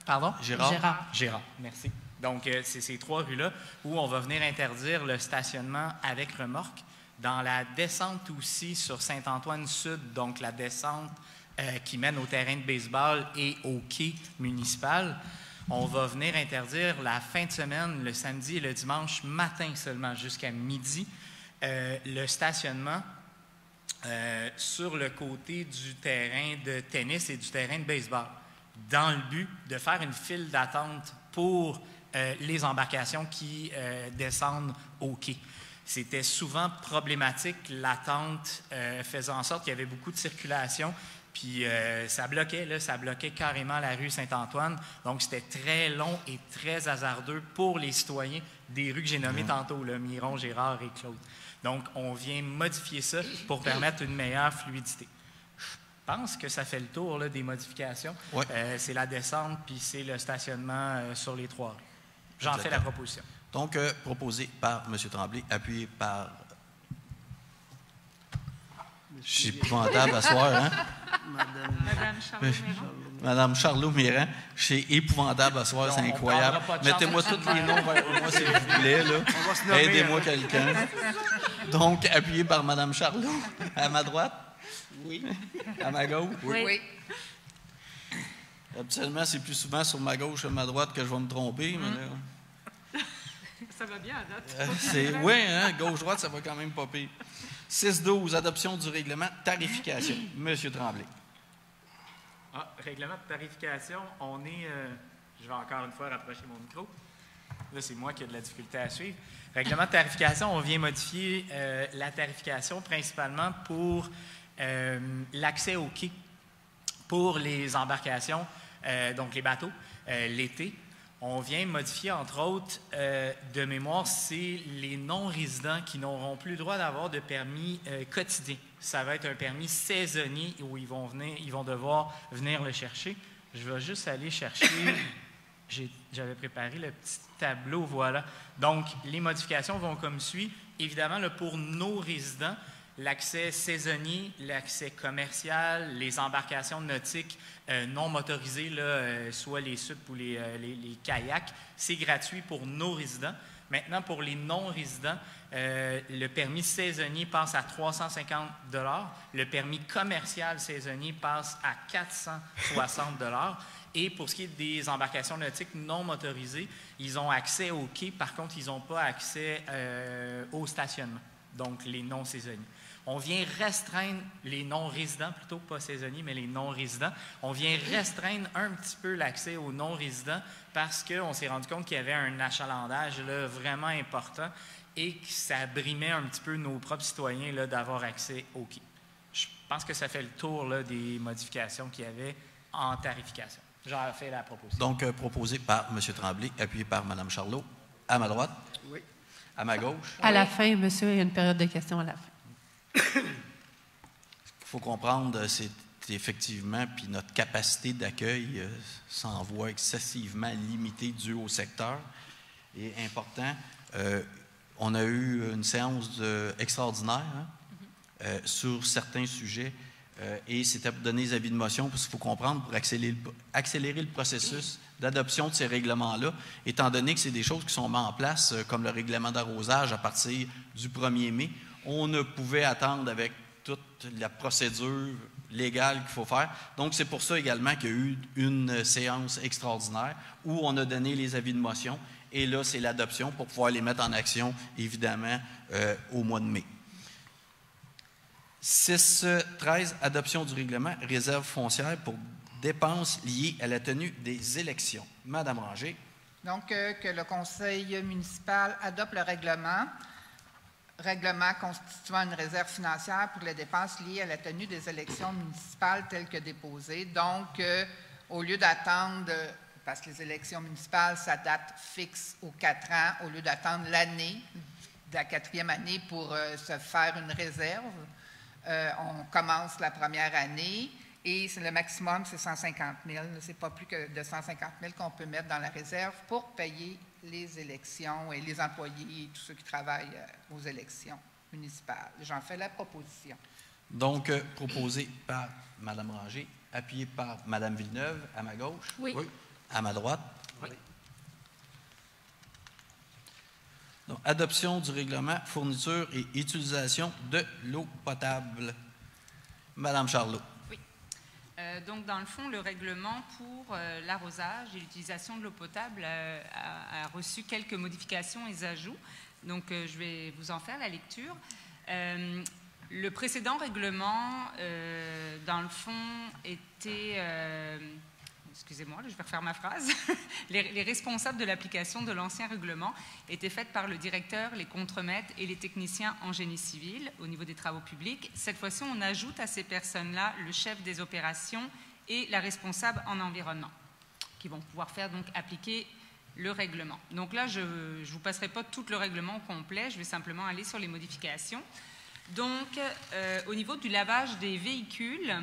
pardon? Gérard. Gérard. Gérard, merci. Donc, euh, c'est ces trois rues-là où on va venir interdire le stationnement avec remorque. Dans la descente aussi sur Saint-Antoine-Sud, donc la descente euh, qui mène au terrain de baseball et au quai municipal, on va venir interdire la fin de semaine, le samedi et le dimanche matin seulement, jusqu'à midi, euh, le stationnement euh, sur le côté du terrain de tennis et du terrain de baseball, dans le but de faire une file d'attente pour euh, les embarcations qui descendent au quai. C'était souvent problématique, l'attente faisait en sorte qu'il y avait beaucoup de circulation, puis euh, ça bloquait, là, ça bloquait carrément la rue Saint-Antoine. Donc c'était très long et très hasardeux pour les citoyens des rues que j'ai nommées tantôt, là, Miron, Gérard et Claude. Donc on vient modifier ça pour permettre une meilleure fluidité. Je pense que ça fait le tour là, des modifications. Ouais. Euh, c'est la descente, puis c'est le stationnement euh, sur les trois rues. J'en fais la proposition. Donc, euh, proposé par M. Tremblay, appuyé par. Je suis épouvantable à soir, hein? Madame Charlot Méran, je suis épouvantable à soir, c'est incroyable. Mettez-moi tous les noms vers moi, s'il vous plaît. Aidez-moi quelqu'un. Donc, appuyé par Madame Charlot, à ma droite. Oui. À ma gauche. Oui. Habituellement, c'est plus souvent sur ma gauche que ma droite que je vais me tromper. mais là, Ça va bien à date. euh, c'est, oui, hein, gauche-droite, ça va quand même pas pire. 6-12, adoption du règlement tarification. Monsieur Tremblay. Ah, règlement de tarification, on est, euh, je vais encore une fois rapprocher mon micro. Là, c'est moi qui ai de la difficulté à suivre. Règlement de tarification, on vient modifier euh, la tarification principalement pour euh, l'accès au quai pour les embarcations, euh, donc les bateaux, l'été. On vient modifier, entre autres, de mémoire, c'est les non-résidents qui n'auront plus le droit d'avoir de permis quotidien. Ça va être un permis saisonnier où ils vont, venir, ils vont devoir venir le chercher. Je vais juste aller chercher j'avais préparé le petit tableau, voilà. Donc, les modifications vont comme suit. Évidemment, pour nos résidents, l'accès saisonnier, l'accès commercial, les embarcations nautiques euh, non motorisées, euh, soit les SUP ou euh, les, kayaks, c'est gratuit pour nos résidents. Maintenant, pour les non-résidents, le permis saisonnier passe à 350 le permis commercial saisonnier passe à 460 et pour ce qui est des embarcations nautiques non motorisées, ils ont accès au quai. Par contre, ils n'ont pas accès euh, au stationnement, donc les non-saisonniers. On vient restreindre les non-résidents, plutôt pas saisonniers, mais les non-résidents. On vient restreindre un petit peu l'accès aux non-résidents parce qu'on s'est rendu compte qu'il y avait un achalandage là, vraiment important et que ça brimait un petit peu nos propres citoyens d'avoir accès au quai. Je pense que ça fait le tour là, des modifications qu'il y avait en tarification. J'en fait la proposition. Donc, euh, proposé par M. Tremblay, appuyé par Mme Charlot. À ma droite? Oui. À ma gauche? À la fin, monsieur, il y a une période de questions à la fin. Ce qu'il faut comprendre, c'est effectivement, puis notre capacité d'accueil euh, s'en voit excessivement limitée due au secteur. Et important, euh, on a eu une séance extraordinaire hein, sur certains sujets euh, et c'était pour donner des avis de motion, parce qu'il faut comprendre, pour accélérer, le processus d'adoption de ces règlements-là, étant donné que c'est des choses qui sont mises en place, euh, comme le règlement d'arrosage à partir du 1er mai, on ne pouvait attendre avec toute la procédure légale qu'il faut faire. Donc, c'est pour ça également qu'il y a eu une séance extraordinaire où on a donné les avis de motion. Et là, c'est l'adoption pour pouvoir les mettre en action, évidemment, euh, au mois de mai. 6.13, adoption du règlement réserve foncière pour dépenses liées à la tenue des élections. Madame Ranger. Donc, euh, que le conseil municipal adopte le règlement, règlement constituant une réserve financière pour les dépenses liées à la tenue des élections municipales telles que déposées. Donc, euh, au lieu d'attendre, parce que les élections municipales, ça date fixe aux quatre ans, au lieu d'attendre l'année la quatrième année pour euh, se faire une réserve, euh, on commence la première année et le maximum, c'est 150 000. Ce n'est pas plus que de 150 000 qu'on peut mettre dans la réserve pour payer les élections et les employés et tous ceux qui travaillent euh, aux élections municipales. J'en fais la proposition. Donc, euh, proposé par Mme Ranger, appuyé par Mme Villeneuve, à ma gauche. Oui. À ma droite. Oui. Donc, adoption du règlement fourniture et utilisation de l'eau potable. Madame Charlot. Oui. Euh, donc, dans le fond, le règlement pour euh, l'arrosage et l'utilisation de l'eau potable euh, a, reçu quelques modifications et ajouts. Donc, je vais vous en faire la lecture. le précédent règlement, dans le fond, était excusez-moi, je vais refaire ma phrase, les, responsables de l'application de l'ancien règlement étaient faites par le directeur, les contremaîtres et les techniciens en génie civil au niveau des travaux publics. Cette fois-ci, on ajoute à ces personnes-là le chef des opérations et la responsable en environnement, qui vont pouvoir faire donc appliquer le règlement. Donc là, je ne vous passerai pas tout le règlement complet, je vais simplement aller sur les modifications. Donc, euh, au niveau du lavage des véhicules,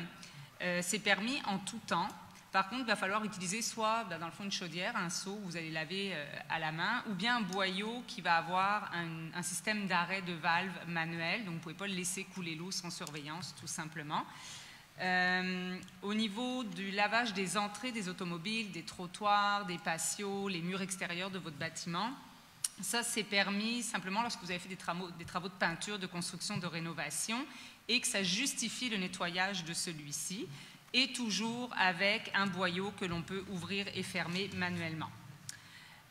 euh, c'est permis en tout temps par contre, il va falloir utiliser soit bah, dans le fond une chaudière, un seau vous allez laver euh, à la main, ou bien un boyau qui va avoir un, système d'arrêt de valve manuel. Donc, vous ne pouvez pas le laisser couler l'eau sans surveillance, tout simplement. Euh, au niveau du lavage des entrées des automobiles, des trottoirs, des patios, les murs extérieurs de votre bâtiment, ça c'est permis simplement lorsque vous avez fait des travaux, des travaux de peinture, de construction, de rénovation et que ça justifie le nettoyage de celui-ci et toujours avec un boyau que l'on peut ouvrir et fermer manuellement.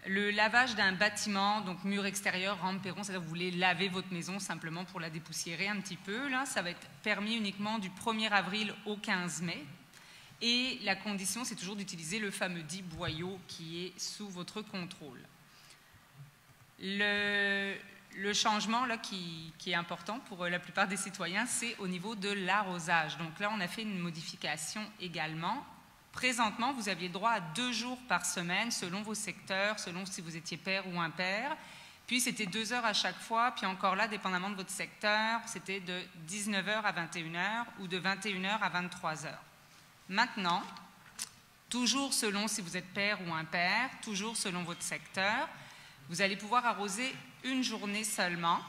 Le lavage d'un bâtiment, donc mur extérieur, rampe, perron, c'est-à-dire vous voulez laver votre maison simplement pour la dépoussiérer un petit peu, là, ça va être permis uniquement du 1er avril au 15 mai. Et la condition, c'est toujours d'utiliser le fameux dit boyau qui est sous votre contrôle. Le, le changement là, qui, qui, est important pour la plupart des citoyens, c'est au niveau de l'arrosage. Donc là, on a fait une modification également. Présentement, vous aviez droit à deux jours par semaine selon vos secteurs, selon si vous étiez père ou impair. Puis c'était deux heures à chaque fois, puis encore là, dépendamment de votre secteur, c'était de 19h à 21h ou de 21h à 23h. Maintenant, toujours selon si vous êtes père ou impair, toujours selon votre secteur, vous allez pouvoir arroser une journée seulement.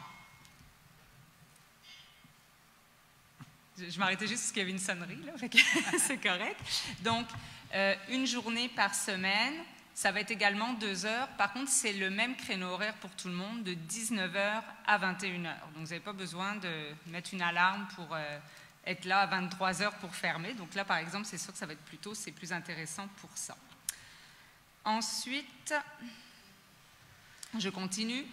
Je m'arrêtais juste parce qu'il y avait une sonnerie, là, c'est correct. Donc, euh, une journée par semaine, ça va être également deux heures. Par contre, c'est le même créneau horaire pour tout le monde, de 19h à 21h. Donc, vous n'avez pas besoin de mettre une alarme pour euh, être là à 23h pour fermer. Donc là, par exemple, c'est sûr que ça va être plus tôt, c'est plus intéressant pour ça. Ensuite, je continue.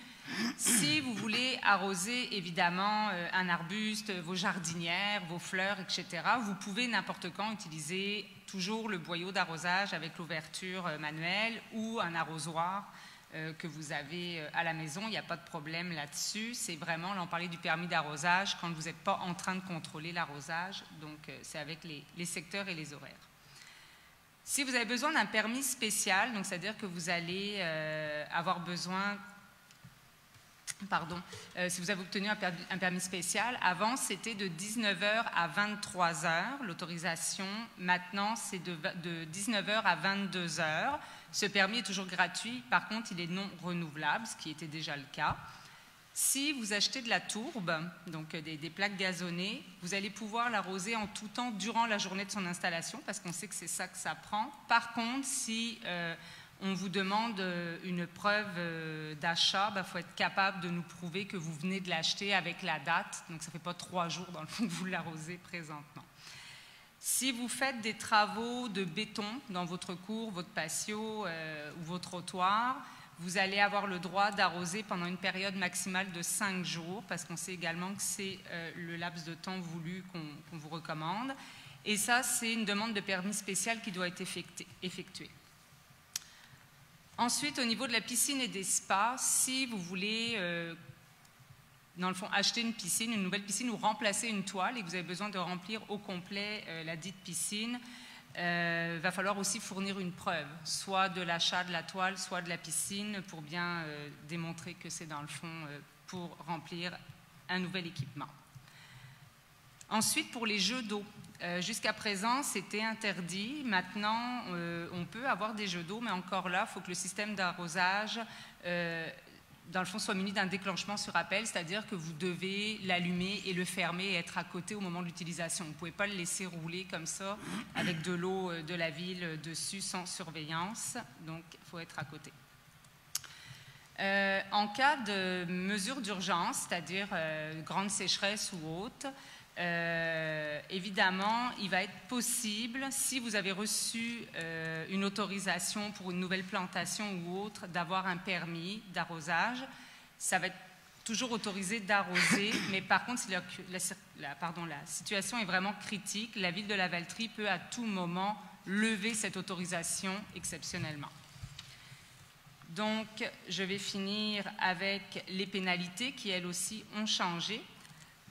Si vous voulez arroser évidemment euh, un arbuste, vos jardinières, vos fleurs, etc., vous pouvez n'importe quand utiliser toujours le boyau d'arrosage avec l'ouverture euh, manuelle ou un arrosoir euh, que vous avez à la maison. Il n'y a pas de problème là-dessus. C'est vraiment, là on parlait du permis d'arrosage quand vous n'êtes pas en train de contrôler l'arrosage. Donc c'est avec les, secteurs et les horaires. Si vous avez besoin d'un permis spécial, donc c'est-à-dire que vous allez avoir besoin pardon, euh, si vous avez obtenu un, permis spécial. Avant, c'était de 19h à 23h, l'autorisation. Maintenant, c'est de, 19h à 22h. Ce permis est toujours gratuit. Par contre, il est non renouvelable, ce qui était déjà le cas. Si vous achetez de la tourbe, donc des, plaques gazonnées, vous allez pouvoir l'arroser en tout temps durant la journée de son installation, parce qu'on sait que c'est ça que ça prend. Par contre, si euh, on vous demande euh, une preuve euh, d'achat, il ben, faut être capable de nous prouver que vous venez de l'acheter avec la date. Donc, ça ne fait pas trois jours, dans le fond, que vous l'arrosez présentement. Si vous faites des travaux de béton dans votre cour, votre patio euh, ou votre trottoir, vous allez avoir le droit d'arroser pendant une période maximale de cinq jours, parce qu'on sait également que c'est le laps de temps voulu qu'on vous recommande. Et ça, c'est une demande de permis spécial qui doit être effectuée. Ensuite, au niveau de la piscine et des spas, si vous voulez, euh, dans le fond, acheter une piscine, une nouvelle piscine ou remplacer une toile et que vous avez besoin de remplir au complet euh, la dite piscine, il euh, va falloir aussi fournir une preuve, soit de l'achat de la toile, soit de la piscine, pour bien démontrer que c'est dans le fond pour remplir un nouvel équipement. Ensuite, pour les jeux d'eau, euh, jusqu'à présent, c'était interdit. Maintenant, euh, on peut avoir des jeux d'eau, mais encore là, il faut que le système d'arrosage, euh, dans le fond, soit muni d'un déclenchement sur appel, c'est-à-dire que vous devez l'allumer et le fermer et être à côté au moment de l'utilisation. Vous ne pouvez pas le laisser rouler comme ça, avec de l'eau de la ville dessus, sans surveillance. Donc, il faut être à côté. en cas de mesure d'urgence, c'est-à-dire grande sécheresse ou autre, euh, évidemment, il va être possible, si vous avez reçu euh, une autorisation pour une nouvelle plantation ou autre, d'avoir un permis d'arrosage. Ça va être toujours autorisé d'arroser, mais par contre, si la, pardon, la situation est vraiment critique, la ville de la Valtrie peut à tout moment lever cette autorisation exceptionnellement. Donc, je vais finir avec les pénalités qui, elles aussi, ont changé.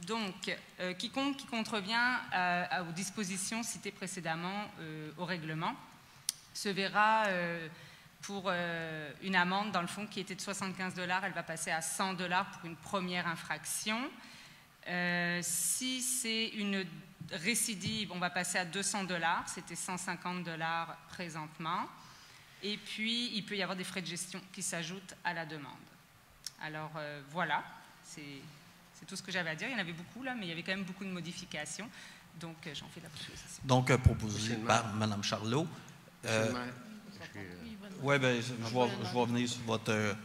Donc, euh, quiconque qui contrevient aux dispositions citées précédemment euh, au règlement se verra euh, pour une amende, dans le fond, qui était de 75 dollars, elle va passer à 100 dollars pour une première infraction. si c'est une récidive, on va passer à 200 dollars, c'était 150 dollars présentement. Et puis, il peut y avoir des frais de gestion qui s'ajoutent à la demande. Alors, voilà, c'est c'est tout ce que j'avais à dire. Il y en avait beaucoup là, mais il y avait quand même beaucoup de modifications. Donc, euh, j'en fais la proposition. Donc, euh, proposé par Mme Charlot. Euh, oui, bien, je, je, vais, venir sur votre.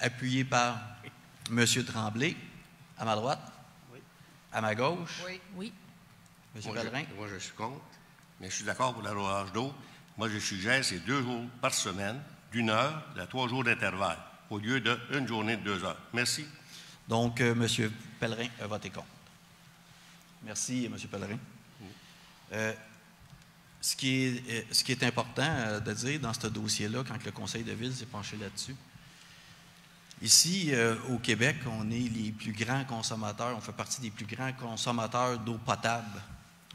appuyé par M. Tremblay, à ma droite. Oui. À ma gauche. Oui. oui. M. Pellerin. moi, je suis contre, mais je suis d'accord pour l'arrosage d'eau. Moi, je suggère c'est deux jours par semaine, d'une heure, de trois jours d'intervalle, au lieu d'une journée de deux heures. Merci. Donc, euh, M. Pellerin a voté contre. Merci, M. Pellerin. Euh, ce, qui est, euh, important de dire dans ce dossier-là, quand le Conseil de ville s'est penché là-dessus, Ici, euh, au Québec, on est les plus grands consommateurs, on fait partie des plus grands consommateurs d'eau potable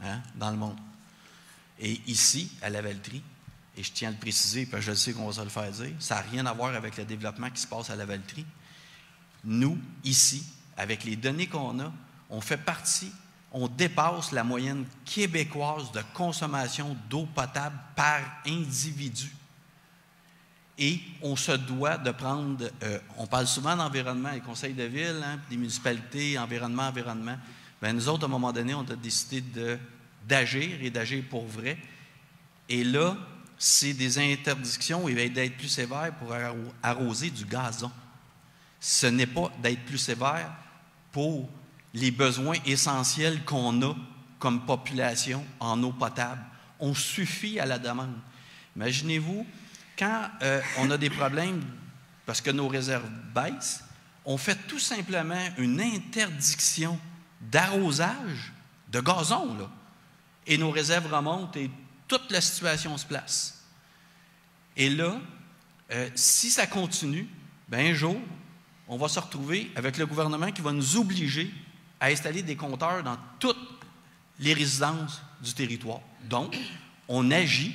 hein, dans le monde. Et ici, à la Valtrie, et je tiens à le préciser, parce que je sais qu'on va se le faire dire, ça n'a rien à voir avec le développement qui se passe à la Valtrie. Nous, ici, avec les données qu'on a, on fait partie, on dépasse la moyenne québécoise de consommation d'eau potable par individu. Et on se doit de prendre, euh, on parle souvent d'environnement, les conseils de ville, hein, des municipalités, environnement, environnement. Bien, nous autres, à un moment donné, on a décidé d'agir et d'agir pour vrai. Et là, c'est des interdictions et d'être plus sévère pour arroser du gazon. Ce n'est pas d'être plus sévère pour les besoins essentiels qu'on a comme population en eau potable. On suffit à la demande. Imaginez-vous, quand euh, on a des problèmes parce que nos réserves baissent, on fait tout simplement une interdiction d'arrosage de gazon, là. Et nos réserves remontent et toute la situation se place. Et là, euh, si ça continue, ben un jour, on va se retrouver avec le gouvernement qui va nous obliger à installer des compteurs dans toutes les résidences du territoire. Donc, on agit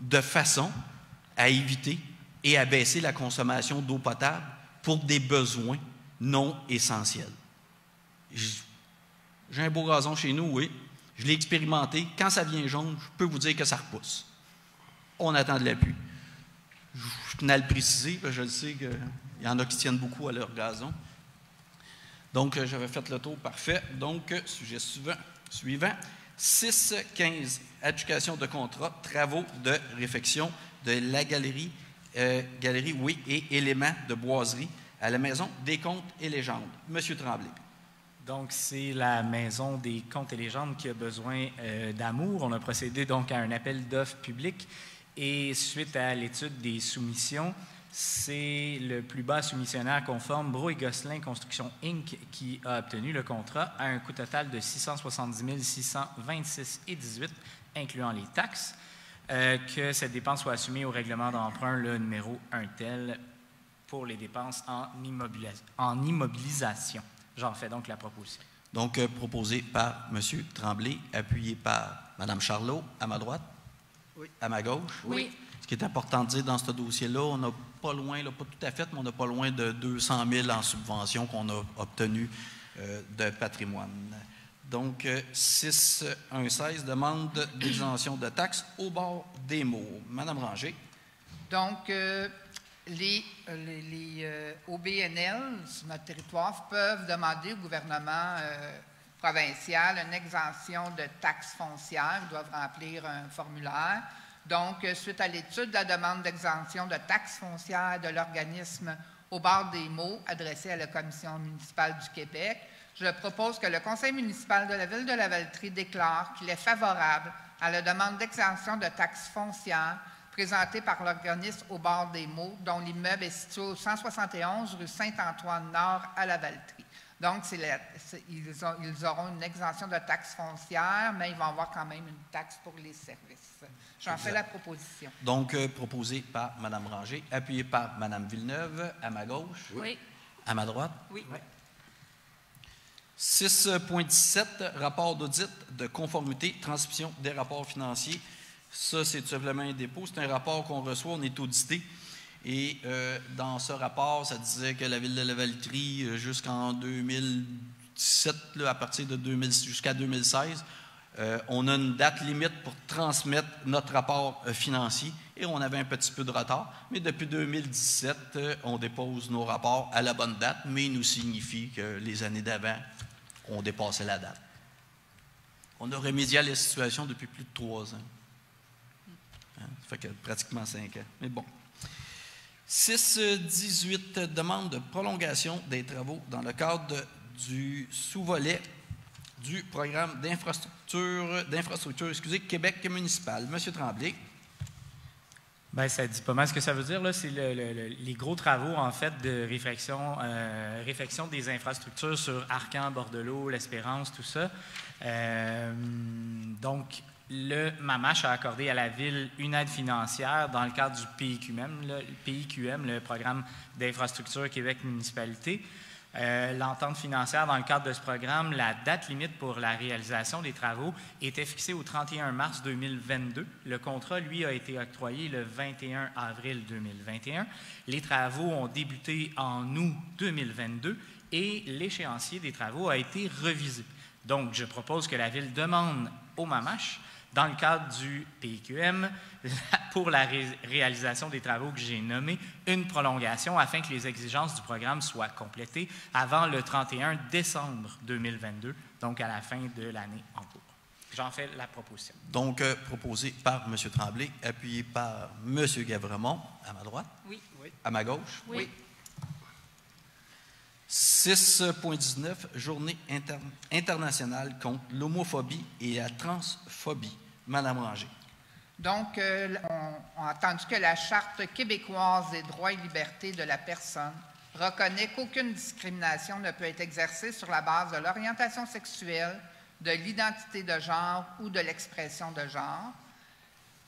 de façon à éviter et à baisser la consommation d'eau potable pour des besoins non essentiels. J'ai un beau gazon chez nous, oui. Je l'ai expérimenté. Quand ça vient jaune, je peux vous dire que ça repousse. On attend de l'appui. Je tenais à le préciser, parce que je sais qu'il y en a qui tiennent beaucoup à leur gazon. Donc, euh, j'avais fait le tour parfait. Donc, euh, sujet suivant. suivant 6.15, éducation de contrat, travaux de réfection de la galerie, euh, galerie, oui, et éléments de boiserie à la maison des contes et légendes. Monsieur Tremblay. Donc, c'est la maison des contes et légendes qui a besoin d'amour. On a procédé donc à un appel d'offres public et suite à l'étude des soumissions, c'est le plus bas soumissionnaire conforme, Bro et Gosselin Construction Inc., qui a obtenu le contrat à un coût total de 670 626 et 18, incluant les taxes. Euh, que cette dépense soit assumée au règlement d'emprunt, le numéro 1 tel, pour les dépenses en, en immobilisation. J'en fais donc la proposition. Donc, euh, proposé par M. Tremblay, appuyé par Mme Charlot, à ma droite? Oui. À ma gauche? Oui. Ce qui est important de dire dans ce dossier-là, on n'a pas loin, pas tout à fait, mais on n'a pas loin de 200 000 en subvention qu'on a obtenu euh, de patrimoine. Donc, 6.1.16 demande d'exemption de taxes au bord des mots. Madame Ranger. Donc, euh, les, les, euh, OBNL sur notre territoire peuvent demander au gouvernement euh, provincial une exemption de taxes foncières. Ils doivent remplir un formulaire. Donc, suite à l'étude de la demande d'exemption de taxes foncières de l'organisme au bord des mots adressé à la Commission municipale du Québec, je propose que le conseil municipal de la ville de Lavaltrie déclare qu'il est favorable à la demande d'exemption de taxes foncières présentée par l'organisme au bord des mots, dont l'immeuble est situé au 171 rue Saint-Antoine-Nord à Lavaltrie. Donc, ils, auront une exemption de taxes foncières, mais ils vont avoir quand même une taxe pour les services. J'en fais la proposition. Donc, euh, proposé par Mme Ranger, appuyé par Mme Villeneuve, à ma gauche. Oui. À ma droite. Oui. oui. 6.17, rapport d'audit de conformité, transmission des rapports financiers. Ça, c'est tout simplement un dépôt. C'est un rapport qu'on reçoit, on est audité. Et euh, dans ce rapport, ça disait que la ville de Lavaltrie, euh, jusqu'en 2017, à partir de 2000, jusqu'à 2016, euh, on a une date limite pour transmettre notre rapport financier et on avait un petit peu de retard. Mais depuis 2017, on dépose nos rapports à la bonne date, mais il nous signifie que les années d'avant, on dépassait la date. On a remédié à la situation depuis plus de trois ans. Hein? Ça fait que pratiquement cinq ans. Mais bon. 6.18 demande de prolongation des travaux dans le cadre du sous-volet du programme d'infrastructure, d'infrastructure, excusez, Québec municipal. Monsieur Tremblay. Bien, ça dit pas mal ce que ça veut dire. Là. C'est les gros travaux, en fait, de réflexion, euh, réflexion des infrastructures sur Arcan, Bordelot, l'Espérance, tout ça. Euh, donc, le MAMACH a accordé à la Ville une aide financière dans le cadre du PIQM, le, PIQM, le programme d'infrastructure Québec Municipalité. Euh, l'entente financière dans le cadre de ce programme, la date limite pour la réalisation des travaux était fixée au 31 mars 2022. Le contrat, lui, a été octroyé le 21 avril 2021. Les travaux ont débuté en août 2022 et l'échéancier des travaux a été revisé. Donc, je propose que la Ville demande au MAMACH dans le cadre du PQM, pour la réalisation des travaux que j'ai nommés, une prolongation afin que les exigences du programme soient complétées avant le 31 décembre 2022, donc à la fin de l'année en cours. J'en fais la proposition. Donc, euh, proposé par M. Tremblay, appuyé par M. Gavremont, à ma droite. Oui. oui. À ma gauche. Oui. 6.19, Journée internationale contre l'homophobie et la transphobie. Madame Ranger. Donc, euh, on, a entendu que la Charte québécoise des droits et libertés de la personne reconnaît qu'aucune discrimination ne peut être exercée sur la base de l'orientation sexuelle, de l'identité de genre ou de l'expression de genre.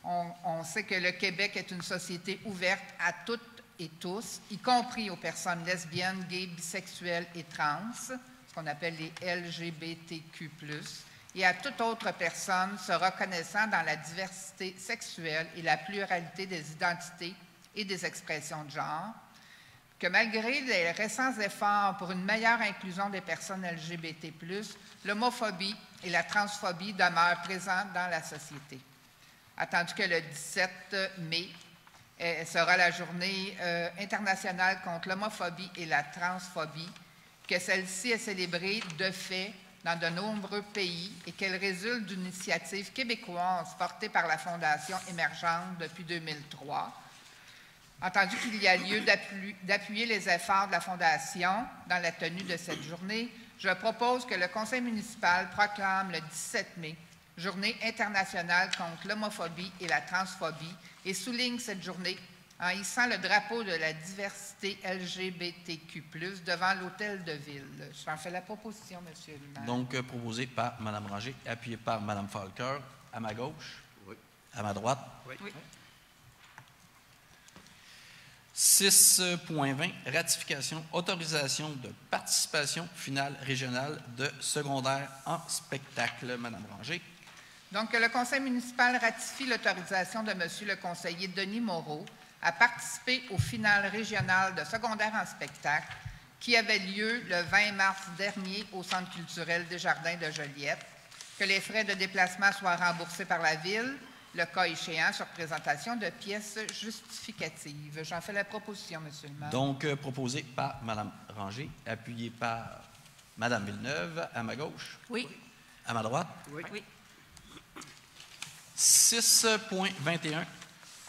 On, on, sait que le Québec est une société ouverte à toutes tous, y compris aux personnes lesbiennes, gays, bisexuelles et trans, ce qu'on appelle les LGBTQ, et à toute autre personne se reconnaissant dans la diversité sexuelle et la pluralité des identités et des expressions de genre, que malgré les récents efforts pour une meilleure inclusion des personnes LGBT, l'homophobie et la transphobie demeurent présentes dans la société. Attendu que le 17 mai sera la journée euh, internationale contre l'homophobie et la transphobie, que celle-ci est célébrée de fait dans de nombreux pays et qu'elle résulte d'une initiative québécoise portée par la Fondation émergente depuis 2003. Entendu qu'il y a lieu d'appuyer les efforts de la Fondation dans la tenue de cette journée, je propose que le Conseil municipal proclame le 17 mai Journée internationale contre l'homophobie et la transphobie et souligne cette journée en hissant le drapeau de la diversité LGBTQ, devant l'hôtel de ville. J'en fais la proposition, M. le maire. Donc, euh, proposé par Mme Ranger, appuyé par Mme Falker. À ma gauche? Oui. À ma droite? Oui. oui. 6.20, ratification, autorisation de participation finale régionale de secondaire en spectacle. Madame Ranger. Donc, le Conseil municipal ratifie l'autorisation de M. le conseiller Denis Moreau à participer au final régional de secondaire en spectacle qui avait lieu le 20 mars dernier au Centre culturel des Jardins de Joliette, que les frais de déplacement soient remboursés par la Ville, le cas échéant sur présentation de pièces justificatives. J'en fais la proposition, Monsieur le maire. Donc, euh, proposé par Mme Ranger, appuyé par Mme Villeneuve, à ma gauche? Oui. À ma droite? Oui. oui. 6.21,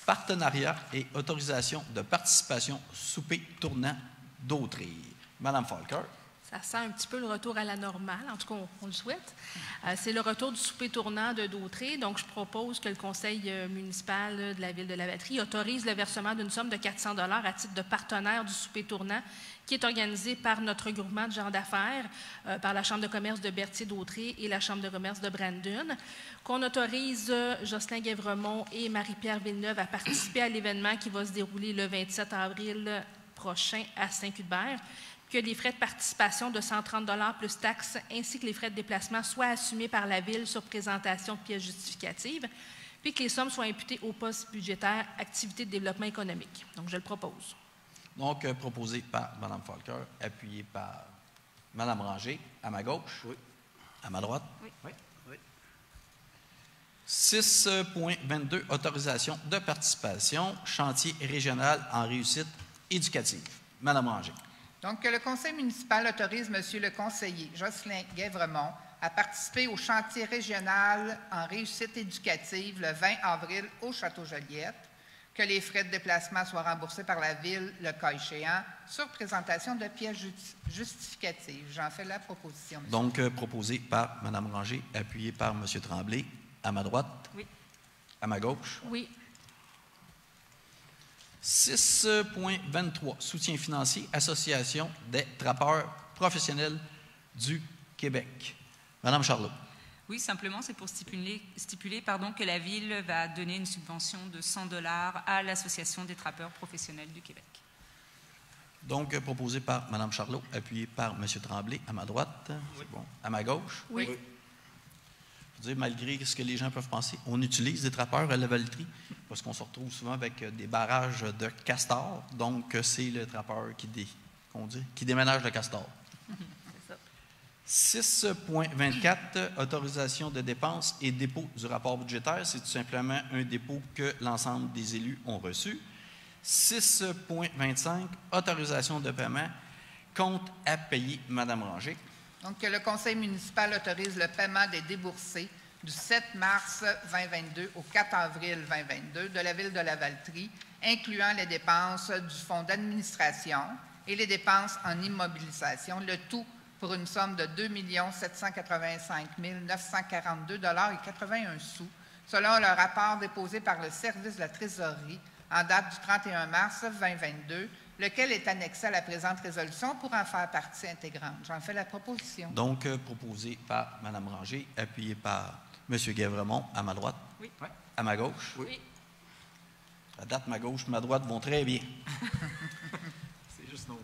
partenariat et autorisation de participation souper tournant d'Autry. Madame Falker. Ça sent un petit peu le retour à la normale, en tout cas, on, le souhaite. Euh, c'est le retour du souper tournant de Dautré. Donc, je propose que le conseil euh, municipal de la ville de la Batterie autorise le versement d'une somme de 400 à titre de partenaire du souper tournant qui est organisé par notre groupement de gens d'affaires, euh, par la Chambre de commerce de Berthier-Dautré et la Chambre de commerce de Brandon, qu'on autorise Jocelyn Guévremont et Marie-Pierre Villeneuve à participer à l'événement qui va se dérouler le 27 avril prochain à Saint-Cuthbert que les frais de participation de 130 plus taxes ainsi que les frais de déplacement soient assumés par la Ville sur présentation de pièces justificatives, puis que les sommes soient imputées au poste budgétaire Activité de développement économique. Donc, je le propose. Donc, euh, proposé par Mme Falker, appuyé par Mme Ranger, à ma gauche. Oui. À ma droite. Oui. Oui. oui. 6.22, autorisation de participation, chantier régional en réussite éducative. Madame Ranger. Donc, que le conseil municipal autorise M. le conseiller Jocelyn Guèvremont à participer au chantier régional en réussite éducative le 20 avril au Château Joliette, que les frais de déplacement soient remboursés par la Ville, le cas échéant, sur présentation de pièces justificatives. J'en fais la proposition. Donc, euh, proposé par Mme Ranger, appuyé par M. Tremblay. À ma droite? Oui. À ma gauche? Oui. 6.23, soutien financier, Association des trappeurs professionnels du Québec. Madame Charlot. Oui, simplement, c'est pour stipuler, stipuler pardon, que la Ville va donner une subvention de 100 dollars à l'Association des trappeurs professionnels du Québec. Donc, proposé par Mme Charlot, appuyé par M. Tremblay à ma droite. C'est bon. À ma gauche. Oui. Je veux dire, malgré ce que les gens peuvent penser, on utilise des trappeurs à la Valtrie parce qu'on se retrouve souvent avec euh, des barrages de castors. Donc, euh, c'est le trappeur qui, dé- qu'on dit, qui déménage le castor. 6.24, autorisation de dépenses et dépôt du rapport budgétaire. C'est tout simplement un dépôt que l'ensemble des élus ont reçu. 6.25, autorisation de paiement, compte à payer, Madame Ranger. Donc, que le conseil municipal autorise le paiement des déboursés du 7 mars 2022 au 4 avril 2022 de la ville de la Valtrie, incluant les dépenses du fonds d'administration et les dépenses en immobilisation, le tout pour une somme de 2 785 942 et 81 sous, selon le rapport déposé par le service de la trésorerie en date du 31 mars 2022, lequel est annexé à la présente résolution pour en faire partie intégrante. J'en fais la proposition. Donc, euh, proposé par Mme Ranger, appuyé par M. Guévremont à ma droite. Oui. À ma gauche. Oui. À date, ma gauche et ma droite vont très bien. C'est juste nos noms.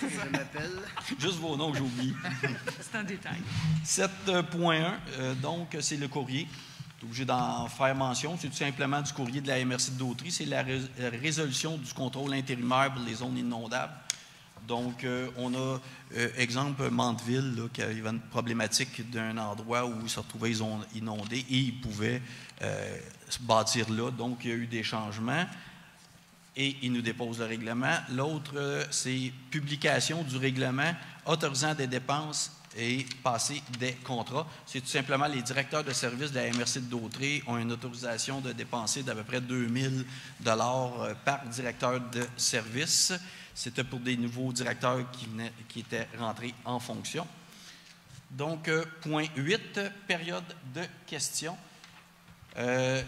Je m'appelle. Juste vos noms que j'ai oubliés. C'est un détail. 7.1, euh, donc, c'est le courrier. Suis obligé d'en faire mention. C'est tout simplement du courrier de la MRC de Dautry. C'est la, la résolution du contrôle intérimaire pour les zones inondables. Donc, euh, on a, euh, exemple, Mandeville, là, qui avait une problématique d'un endroit où ils se retrouvaient iso- inondés et ils pouvaient euh, se bâtir là. Donc, il y a eu des changements et il nous dépose le règlement. L'autre, c'est publication du règlement autorisant des dépenses et passer des contrats. C'est tout simplement les directeurs de services de la MRC de Dautré ont une autorisation de dépenser d'à peu près 2000 dollars par directeur de service. C'était pour des nouveaux directeurs qui, venaient- qui étaient rentrés en fonction. Donc, euh, point 8, période de questions. Euh,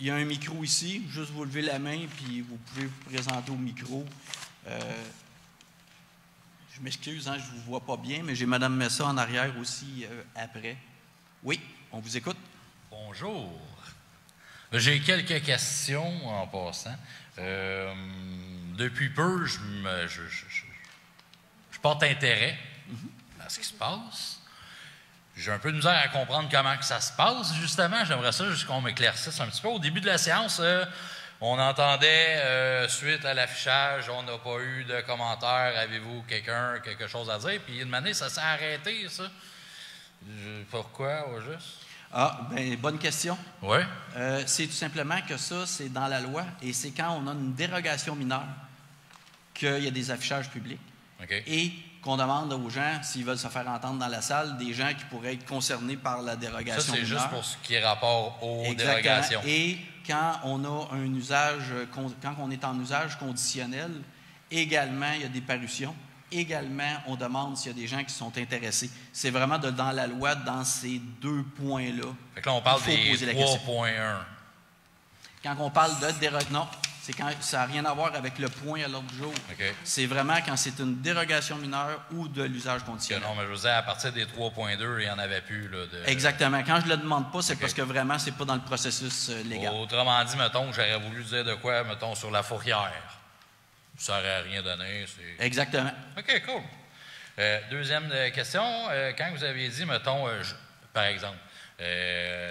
il y a un micro ici, juste vous levez la main, puis vous pouvez vous présenter au micro. Euh, je m'excuse, hein, je ne vous vois pas bien, mais j'ai Mme Messa en arrière aussi après. Oui, on vous écoute. Bonjour. J'ai quelques questions en passant. Depuis peu, je, me- je- je- je- je porte intérêt à ce qui se passe. J'ai un peu de misère à comprendre comment que ça se passe, justement. J'aimerais ça qu'on m'éclaircisse un petit peu. Au début de la séance, euh, on entendait, euh, suite à l'affichage, on n'a pas eu de commentaires. Avez-vous quelqu'un, quelque chose à dire? Puis une année, ça s'est arrêté, ça. Pourquoi, au juste? Ah, ben bonne question. Oui. Euh, c'est tout simplement que ça, c'est dans la loi et c'est quand on a une dérogation mineure qu'il y a des affichages publics OK. et qu'on demande aux gens, s'ils veulent se faire entendre dans la salle, des gens qui pourraient être concernés par la Ça, dérogation c'est mineure. juste pour ce qui est rapport aux Exactement. dérogations. Et quand on a un usage, quand on est en usage conditionnel, également, il y a des parutions. Également, on demande s'il y a des gens qui sont intéressés. C'est vraiment de- dans la loi, dans ces deux points-là. Fait que là, on parle des poser la question. 3.1. Quand on parle de dérogation, non, c'est quand ça n'a rien à voir avec le point à l'ordre du jour. C'est vraiment quand c'est une dérogation mineure ou de l'usage conditionnel. non, mais je veux dire, à partir des 3.2, il n'y en avait plus. Là, de... Exactement. Quand je ne le demande pas, c'est parce que vraiment, c'est pas dans le processus euh, légal. Autrement dit, mettons j'aurais voulu dire de quoi, mettons, sur la fourrière. Ça n'aurait rien donné. Exactement. OK, cool. Euh, deuxième question. euh, quand vous aviez dit, mettons, je- par exemple,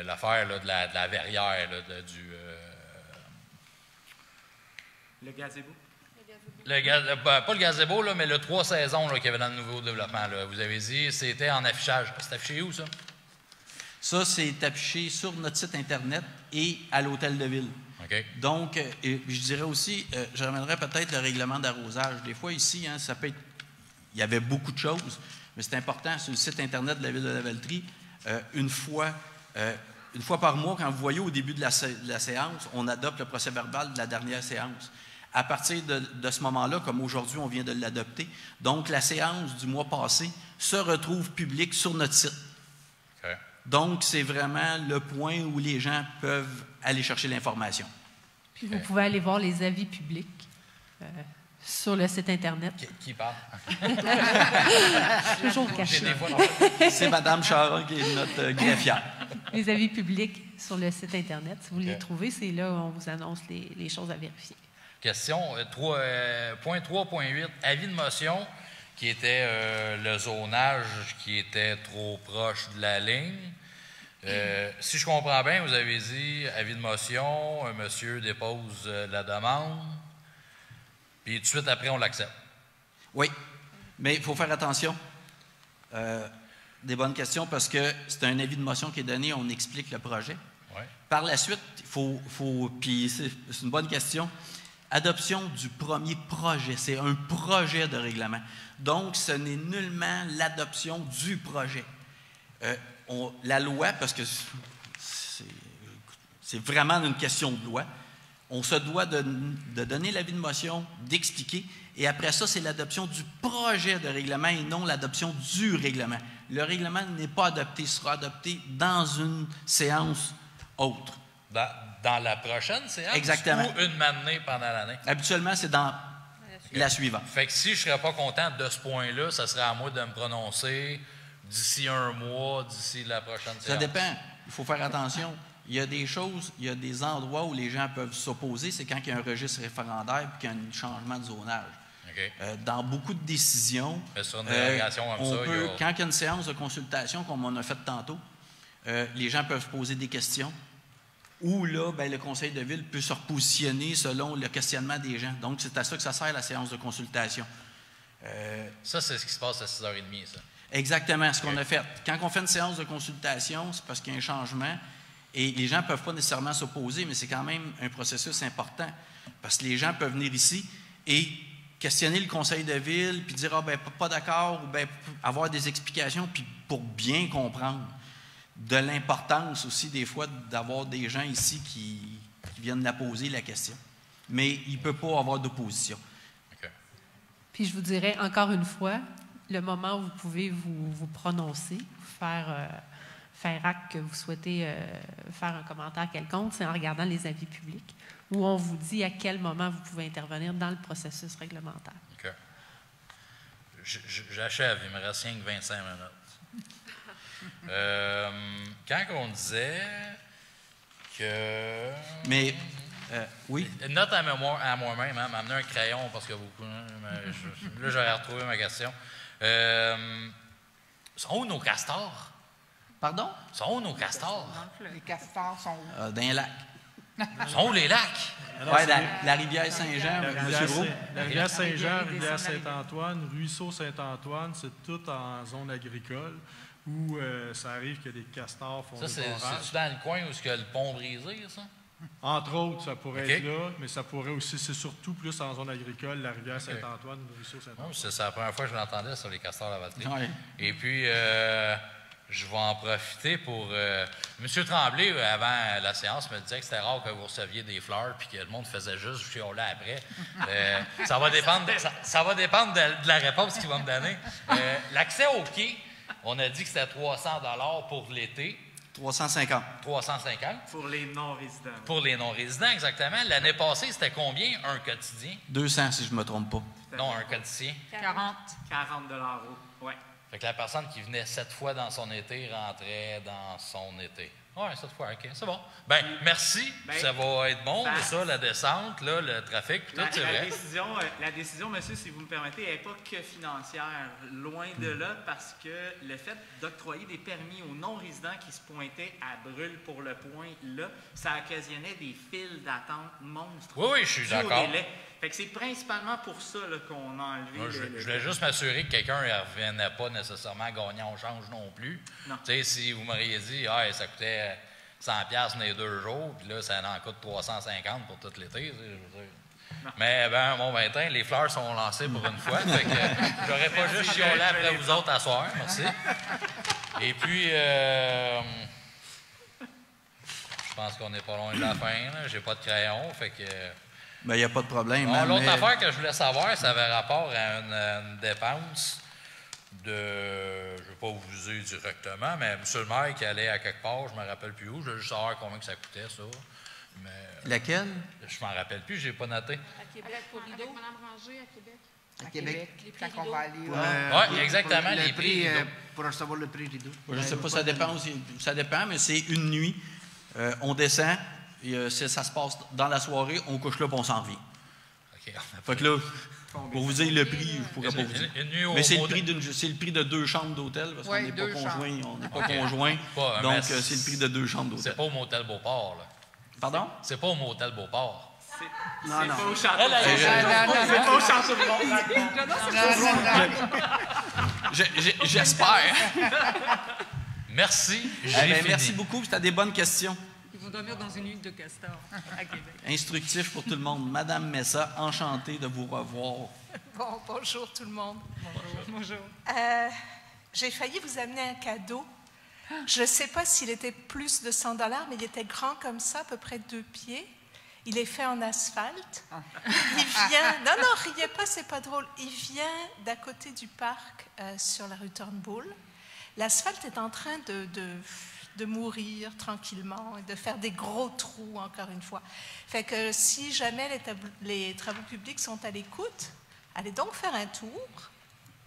l'affaire de, la, de la verrière, là, de- du. Le gazebo. le gaz, euh, pas le gazebo, là, mais le trois saisons qu'il y avait dans le nouveau développement. Là. Vous avez dit, c'était en affichage. C'est affiché où, ça? Ça, c'est affiché sur notre site Internet et à l'hôtel de ville. OK. Donc, euh, et je dirais aussi, euh, je ramènerais peut-être le règlement d'arrosage. Des fois, ici, hein, ça peut être. Il y avait beaucoup de choses, mais c'est important, sur le site Internet de la ville de la Valtrie, euh, une fois. euh, une fois par mois, quand vous voyez au début de la, sé- de la séance, on adopte le procès verbal de la dernière séance. À partir de, de ce moment-là, comme aujourd'hui, on vient de l'adopter, donc la séance du mois passé se retrouve publique sur notre site. Donc, c'est vraiment le point où les gens peuvent aller chercher l'information. Puis vous pouvez aller voir les avis publics euh, Sur le site Internet. Qui, qui parle? Toujours caché. C'est Mme Chara qui est notre euh, greffière. Les avis publics sur le site Internet. Si vous les trouvez, c'est là où on vous annonce les, les choses à vérifier. Question euh, trois, euh, point 3.8, avis de motion qui était euh, le zonage qui était trop proche de la ligne. Euh, si je comprends bien, vous avez dit avis de motion, un monsieur dépose euh, la demande, puis tout de suite après, on l'accepte. Oui, mais il faut faire attention. Euh, des bonnes questions parce que c'est un avis de motion qui est donné, on explique le projet. Ouais. Par la suite, il faut, faut puis c'est une bonne question, adoption du premier projet. C'est un projet de règlement. Donc, ce n'est nullement l'adoption du projet. Euh, la loi, parce que c'est vraiment une question de loi, on se doit de, de donner l'avis de motion, d'expliquer, et après ça, c'est l'adoption du projet de règlement et non l'adoption du règlement. Le règlement n'est pas adopté, sera adopté dans une séance autre. Dans, dans la prochaine séance Exactement. ou une matinée pendant l'année? Habituellement, c'est dans la suivante. Fait que si je ne serais pas content de ce point-là, ça serait à moi de me prononcer d'ici un mois, d'ici la prochaine séance. Ça dépend. Il faut faire attention. Il y a des choses, il y a des endroits où les gens peuvent s'opposer, c'est quand il y a un registre référendaire et qu'il y a un changement de zonage. Euh, dans beaucoup de décisions, Mais sur une euh, comme on ça, il y peut- a- quand il y a une séance de consultation, comme on a fait tantôt, euh, les gens peuvent poser des questions. Ou là, ben, le conseil de ville peut se repositionner selon le questionnement des gens. Donc, c'est à ça que ça sert la séance de consultation. Euh, Ça, c'est ce qui se passe à 6h30, ça. Exactement, ce qu'on a fait. Quand on fait une séance de consultation, c'est parce qu'il y a un changement et les gens ne peuvent pas nécessairement s'opposer, mais c'est quand même un processus important parce que les gens peuvent venir ici et questionner le conseil de ville puis dire ah ben pas- pas d'accord ou ben avoir des explications puis pour bien comprendre de l'importance aussi des fois d'avoir des gens ici qui, qui viennent la poser la question. Mais il ne peut pas avoir d'opposition. OK. Puis je vous dirais encore une fois, le moment où vous pouvez vous, vous prononcer, faire, euh, faire acte que vous souhaitez euh, faire un commentaire quelconque, c'est en regardant les avis publics, où on vous dit à quel moment vous pouvez intervenir dans le processus réglementaire. OK. J'achève, il me reste rien que 25 minutes. Euh, quand on disait que. Mais euh, oui, note à, mémoire, à moi-même, hein, m'amener un crayon parce que beaucoup. hein, je- là, j'aurais retrouvé ma question. Euh, sont où nos castors? pardon, Sont où nos castors? Les castors sont où? Euh, dans les lacs. Sont où les lacs? Ouais, la, la rivière Saint-Jean, La M. Gros. La rivière Saint-Jean, rivière Saint-Antoine, ruisseau Saint-Antoine, c'est tout en zone agricole où euh, ça arrive que des castors font Ça, des c'est barrages. c'est-tu dans le coin où il y a le pont brisé, ça? Entre autres, ça pourrait être là, mais ça pourrait aussi, c'est surtout plus en zone agricole, la rivière Saint-Antoine, le ruisseau Saint-Antoine. Non, c'est c'est la première fois que je l'entendais sur les castors à la batterie. Ouais. Et puis, euh, je vais en profiter pour. euh, Monsieur Tremblay, avant la séance, me disait que c'était rare que vous receviez des fleurs puis que le monde faisait juste chialer après. Euh, ça va dépendre, de, ça, ça va dépendre de, de la réponse qu'il va me donner. Euh, L'accès au quai, on a dit que c'était 300 pour l'été, 350. 350 Pour les non-résidents. pour les non-résidents, exactement. L'année passée, c'était combien un quotidien? 200, si je ne me trompe pas. Non, un quotidien. 40. 40 euros. Ouais. Fait que la personne qui venait sept fois dans son été rentrait dans son été. Oui, sept fois, OK, c'est bon. Ben, merci. Ben, ça va être bon, ben, ça, la descente, là, le trafic, tout, c'est vrai. décision, euh, la décision, monsieur, si vous me permettez, n'est pas que financière. Loin de là, parce que le fait d'octroyer des permis aux non-résidents qui se pointaient à brûle pour le point, là, ça occasionnait des files d'attente monstres. Oui, oui, je suis d'accord. Fait que c'est principalement pour ça qu'on a enlevé Moi, je, le- le- je voulais juste m'assurer que quelqu'un ne revenait pas nécessairement gagnant au change non plus. Non. Si vous m'auriez dit, ah, ça coûtait 100$ piastres dans les deux jours, puis là, ça en coûte 350 pour tout l'été. Mais ben, bon matin, les fleurs sont lancées pour une fois. fait que j'aurais pas juste chiolé après vous autres à soir. Merci. Et puis, euh, je pense qu'on n'est pas loin de la fin. là. J'ai pas de crayon. Fait que. Ben, il n'y a pas de problème. Bon, hein, L'autre mais- affaire que je voulais savoir, ça avait rapport à une, une dépense de. Je ne vais pas vous dire directement, mais M. le maire qui allait à quelque part, je ne me rappelle plus où, je veux juste savoir combien que ça coûtait, ça. Mais Laquelle? je m'en rappelle plus, je n'ai pas noté. À Québec, pour Rideau. Mme Ranger, à Québec. À Québec. Les prix Quand on va aller pour- exactement, pour les prix euh, pour recevoir le prix Rideau. Je ne sais Euh, pas, ça dépend aussi. Ça dépend, mais c'est une nuit. Euh, on descend, et, euh, c'est- ça se passe dans la soirée, on couche là, puis on s'en revient. OK. Fait que là, pour vous dire le prix, je pourrais pas vous dire. au Mais c'est le, prix d'une- c'est le prix de deux chambres d'hôtel, parce qu'on n'est pas conjoints. On n'est pas. Pas un donc, euh, c'est le prix de deux chambres C'est d'hôtel. pas au motel Beauport, là. Pardon? C'est pas au motel Beauport. Non, non. Pas au château. C'est pas au château je- je- J'espère. Merci. Eh ben, merci beaucoup, c'était des bonnes questions. Dormir dans une huile de castor à Québec. Instructif pour tout le monde. Madame Messa, enchantée de vous revoir. Bon, bonjour tout le monde. Bonjour. Euh, J'ai failli vous amener un cadeau. Je ne sais pas s'il était plus de 100 dollars, mais il était grand comme ça, à peu près deux pieds. Il est fait en asphalte. Il vient. Non, non, riez pas, c'est pas drôle. Il vient d'à côté du parc euh, sur la rue Turnbull. L'asphalte est en train de, de, de mourir tranquillement et de faire des gros trous, encore une fois. Fait que si jamais les, travaux publics sont à l'écoute, allez donc faire un tour,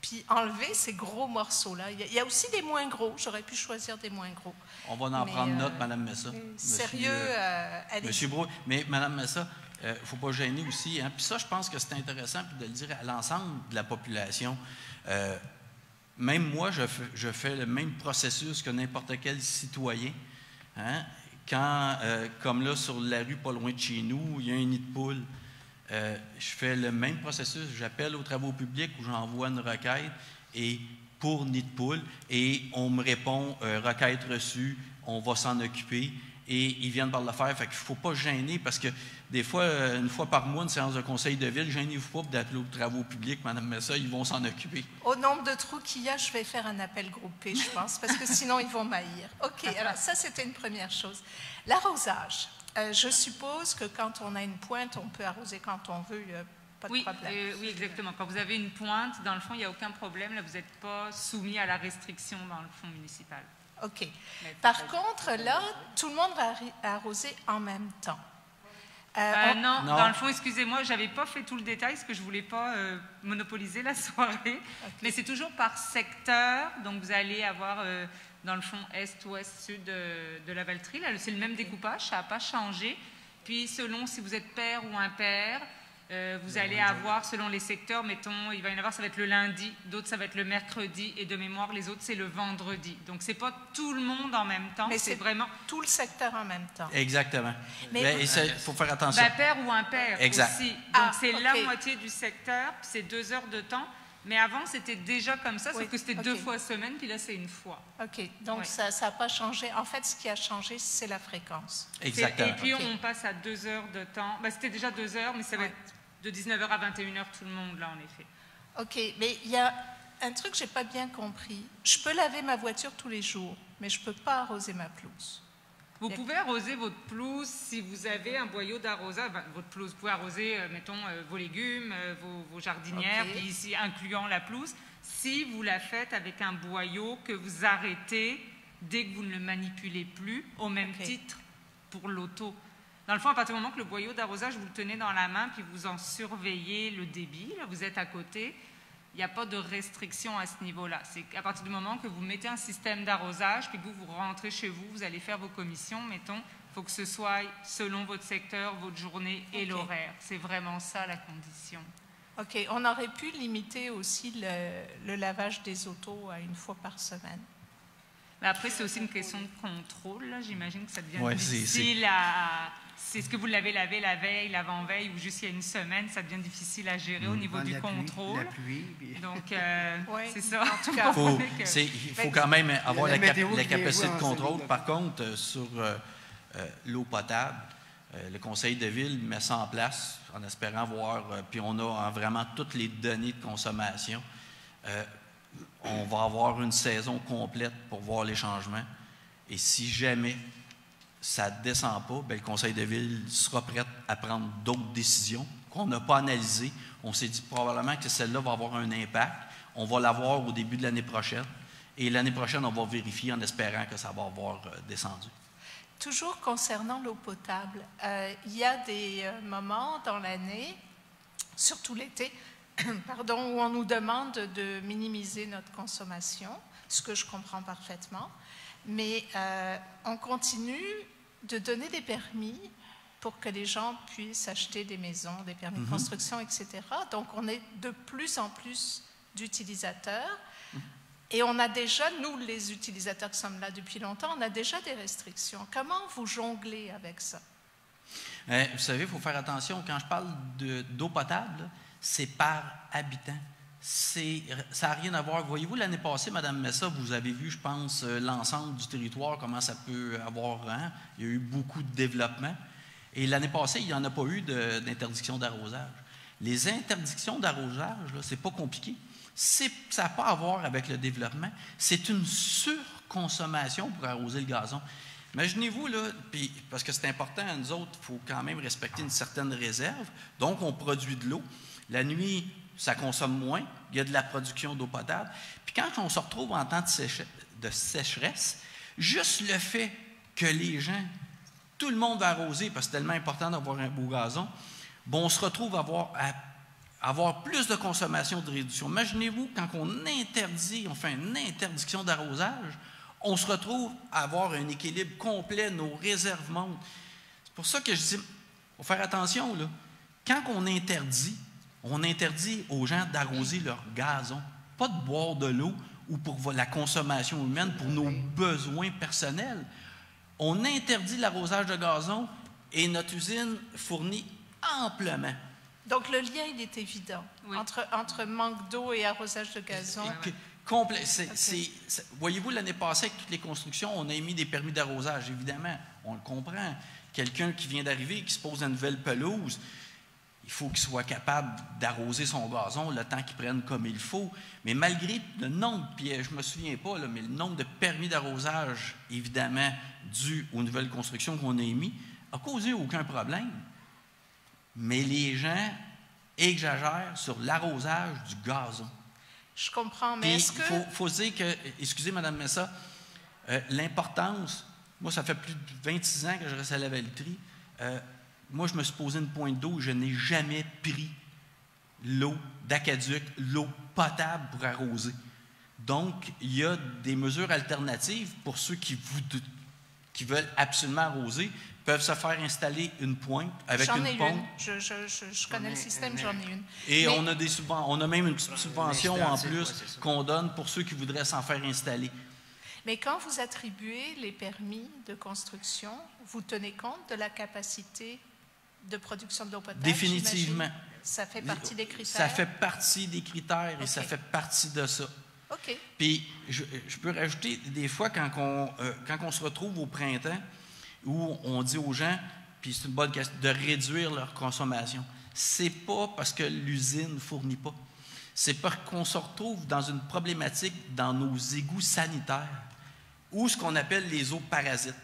puis enlever ces gros morceaux-là. Il y a- il y, a aussi des moins gros. J'aurais pu choisir des moins gros. On va en Mais, prendre euh, note, Madame Messa. Sérieux, Monsieur, euh, euh, allez Monsieur Bro, mais Madame Messa, il ne faut pas gêner aussi. Hein? Puis ça, je pense que c'est intéressant de le dire à l'ensemble de la population. Même moi, je fais, je fais le même processus que n'importe quel citoyen. Hein? Quand, euh, comme là, sur la rue pas loin de chez nous, il y a un nid de poule, euh, je fais le même processus. J'appelle aux travaux publics où j'envoie une requête et pour nid de poule et on me répond euh, requête reçue, on va s'en occuper et ils viennent par le faire. Fait qu'il ne faut pas gêner parce que des fois, euh, une fois par mois, une séance de conseil de ville, gênez-vous pas d'appeler aux travaux publics, Madame Messa, ils vont s'en occuper. Au nombre de trous qu'il y a, je vais faire un appel groupé, je pense, parce que sinon ils vont m'haïr. OK, alors ça, c'était une première chose. L'arrosage. Euh, je suppose que quand on a une pointe, on peut arroser quand on veut, a pas de Oui, problème. euh, oui, exactement. Quand vous avez une pointe, dans le fond, il n'y a aucun problème. Là, vous n'êtes pas soumis à la restriction dans le fonds municipal. OK. Par contre, là, tout le monde va arroser en même temps. Euh, Euh, on- non, Non. dans le fond, excusez-moi, j'avais pas fait tout le détail parce que je voulais pas euh, monopoliser la soirée. Mais c'est toujours par secteur. Donc, vous allez avoir, euh, dans le fond, est, ouest, sud euh, de la Valtrie. Là, c'est le même découpage, ça n'a pas changé. Puis, selon si vous êtes père ou impair, euh, vous allez avoir, selon les secteurs, mettons, il va y en avoir, ça va être le lundi, d'autres, ça va être le mercredi, et de mémoire, les autres, c'est le vendredi. Donc, c'est pas tout le monde en même temps, Mais c'est vraiment tout le secteur en même temps. Exactement. Mais- il faut faire attention. bah, père ou impair Exact. aussi. Donc, Ah, c'est la moitié du secteur, puis c'est deux heures de temps. Mais avant, c'était déjà comme ça, Oui, sauf que c'était deux fois semaine, puis là, c'est une fois. OK, donc Ouais. ça n'a pas changé. En fait, ce qui a changé, c'est la fréquence. Exactement. Et puis, on passe à deux heures de temps. Bah, c'était déjà deux heures, mais ça va Ouais. être de 19h à 21h tout le monde, là, en effet. OK, mais il y a un truc que je n'ai pas bien compris. Je peux laver ma voiture tous les jours, mais je ne peux pas arroser ma pelouse. Vous pouvez arroser votre pelouse si vous avez un boyau d'arrosage. Votre pelouse, vous pouvez arroser, euh, mettons, euh, vos légumes, euh, vos, vos jardinières, puis ici, incluant la pelouse, si vous la faites avec un boyau que vous arrêtez dès que vous ne le manipulez plus, au même titre pour l'auto. Dans le fond, à partir du moment que le boyau d'arrosage, vous le tenez dans la main, puis vous en surveillez le débit, là, vous êtes à côté, il n'y a pas de restriction à ce niveau-là. C'est qu'à partir du moment que vous mettez un système d'arrosage, puis vous, vous rentrez chez vous, vous allez faire vos commissions, mettons, il faut que ce soit selon votre secteur, votre journée et l'horaire. C'est vraiment ça la condition. OK, on aurait pu limiter aussi le, le lavage des autos à une fois par semaine. Mais après, c'est aussi une question de contrôle. là. J'imagine que ça devient Ouais, difficile à... C'est ce que vous l'avez lavé la veille, l'avant-veille ou juste il y a une semaine, ça devient difficile à gérer au niveau Prendre du la pluie, contrôle. La pluie, puis- Donc, euh, Ouais, c'est ça. en tout cas. Faut- que- il faut quand même avoir la cap- capacité de contrôle. Par contre, euh, sur euh, euh, l'eau potable, euh, le conseil de ville met ça en place en espérant voir, euh, puis on a euh, vraiment toutes les données de consommation. Euh, on va avoir une saison complète pour voir les changements. Et si jamais ça ne descend pas, ben, le conseil de ville sera prêt à prendre d'autres décisions qu'on n'a pas analysées. On s'est dit probablement que celle-là va avoir un impact. On va l'avoir au début de l'année prochaine. Et l'année prochaine, on va vérifier en espérant que ça va avoir euh, descendu. Toujours concernant l'eau potable, euh, il y a des euh, moments dans l'année, surtout l'été, pardon, où on nous demande de minimiser notre consommation, ce que je comprends parfaitement, mais euh, on continue de donner des permis pour que les gens puissent acheter des maisons, des permis de Mhm. construction, etc. Donc on est de plus en plus d'utilisateurs. Et on a déjà, nous les utilisateurs qui sommes là depuis longtemps, on a déjà des restrictions. Comment vous jonglez avec ça? Euh, vous savez, il faut faire attention. Quand je parle de- d'eau potable, c'est par habitant. Ça n'a rien à voir. Voyez-vous, l'année passée, Mme Messa, vous avez vu, je pense, euh, l'ensemble du territoire, comment ça peut avoir. hein? Il y a eu beaucoup de développement. Et l'année passée, il n'y en a pas eu d'interdiction d'arrosage. Les interdictions d'arrosage, là, c'est pas compliqué. Ça n'a pas à voir avec le développement. C'est une surconsommation pour arroser le gazon. Imaginez-vous, là, parce que c'est important, nous autres, il faut quand même respecter une certaine réserve. Donc, on produit de l'eau. La nuit, ça consomme moins. Il y a de la production d'eau potable. Puis quand on se retrouve en temps de, séche- de sécheresse, juste le fait que les gens, tout le monde va arroser, parce que c'est tellement important d'avoir un beau gazon, bon, on se retrouve à avoir, à avoir plus de consommation de réduction. Imaginez-vous, quand on interdit, on fait une interdiction d'arrosage, on se retrouve à avoir un équilibre complet, nos réserves montent. C'est pour ça que je dis, il faut faire attention, là. Quand on interdit, on interdit aux gens d'arroser leur gazon, pas de boire de l'eau ou pour la consommation humaine, pour nos besoins personnels. On interdit l'arrosage de gazon et notre usine fournit amplement. Donc le lien, il est évident entre, entre manque d'eau et arrosage de gazon. Que- complet- c'est- c'est- c'est- Voyez-vous, l'année passée, avec toutes les constructions, on a émis des permis d'arrosage, évidemment. On le comprend. Quelqu'un qui vient d'arriver, qui se pose une nouvelle pelouse, il faut qu'il soit capable d'arroser son gazon le temps qu'il prenne comme il faut. Mais malgré le nombre, puis je ne me souviens pas, là, mais le nombre de permis d'arrosage, évidemment, dû aux nouvelles constructions qu'on a émis, a causé aucun problème. Mais les gens exagèrent sur l'arrosage du gazon. Je comprends, mais est-ce que... Il faut, faut dire que, excusez Mme Messa, euh, l'importance, moi, ça fait plus de 26 ans que je reste à la Valtrie. Euh, moi, je me suis posé une pointe d'eau, je n'ai jamais pris l'eau d'aquaduc, l'eau potable pour arroser. Donc, il y a des mesures alternatives pour ceux qui, vous, qui veulent absolument arroser, peuvent se faire installer une pointe avec J'en une ai pompe. une. Je, je- je- je connais le système, j'en ai une. Et Mais- on a des subven- on a même une petite subvention en plus qu'on donne pour ceux qui voudraient s'en faire installer. Mais quand vous attribuez les permis de construction, vous tenez compte de la capacité de production de l'eau potable? Définitivement. Ça fait partie des critères? Ça fait partie des critères et ça fait partie de ça. OK. Puis, je, je peux rajouter, des fois, quand on, euh, quand on se retrouve au printemps, où on dit aux gens, puis c'est une bonne question, de réduire leur consommation, c'est pas parce que l'usine ne fournit pas. C'est parce qu'on se retrouve dans une problématique dans nos égouts sanitaires, ou ce qu'on appelle les eaux parasites.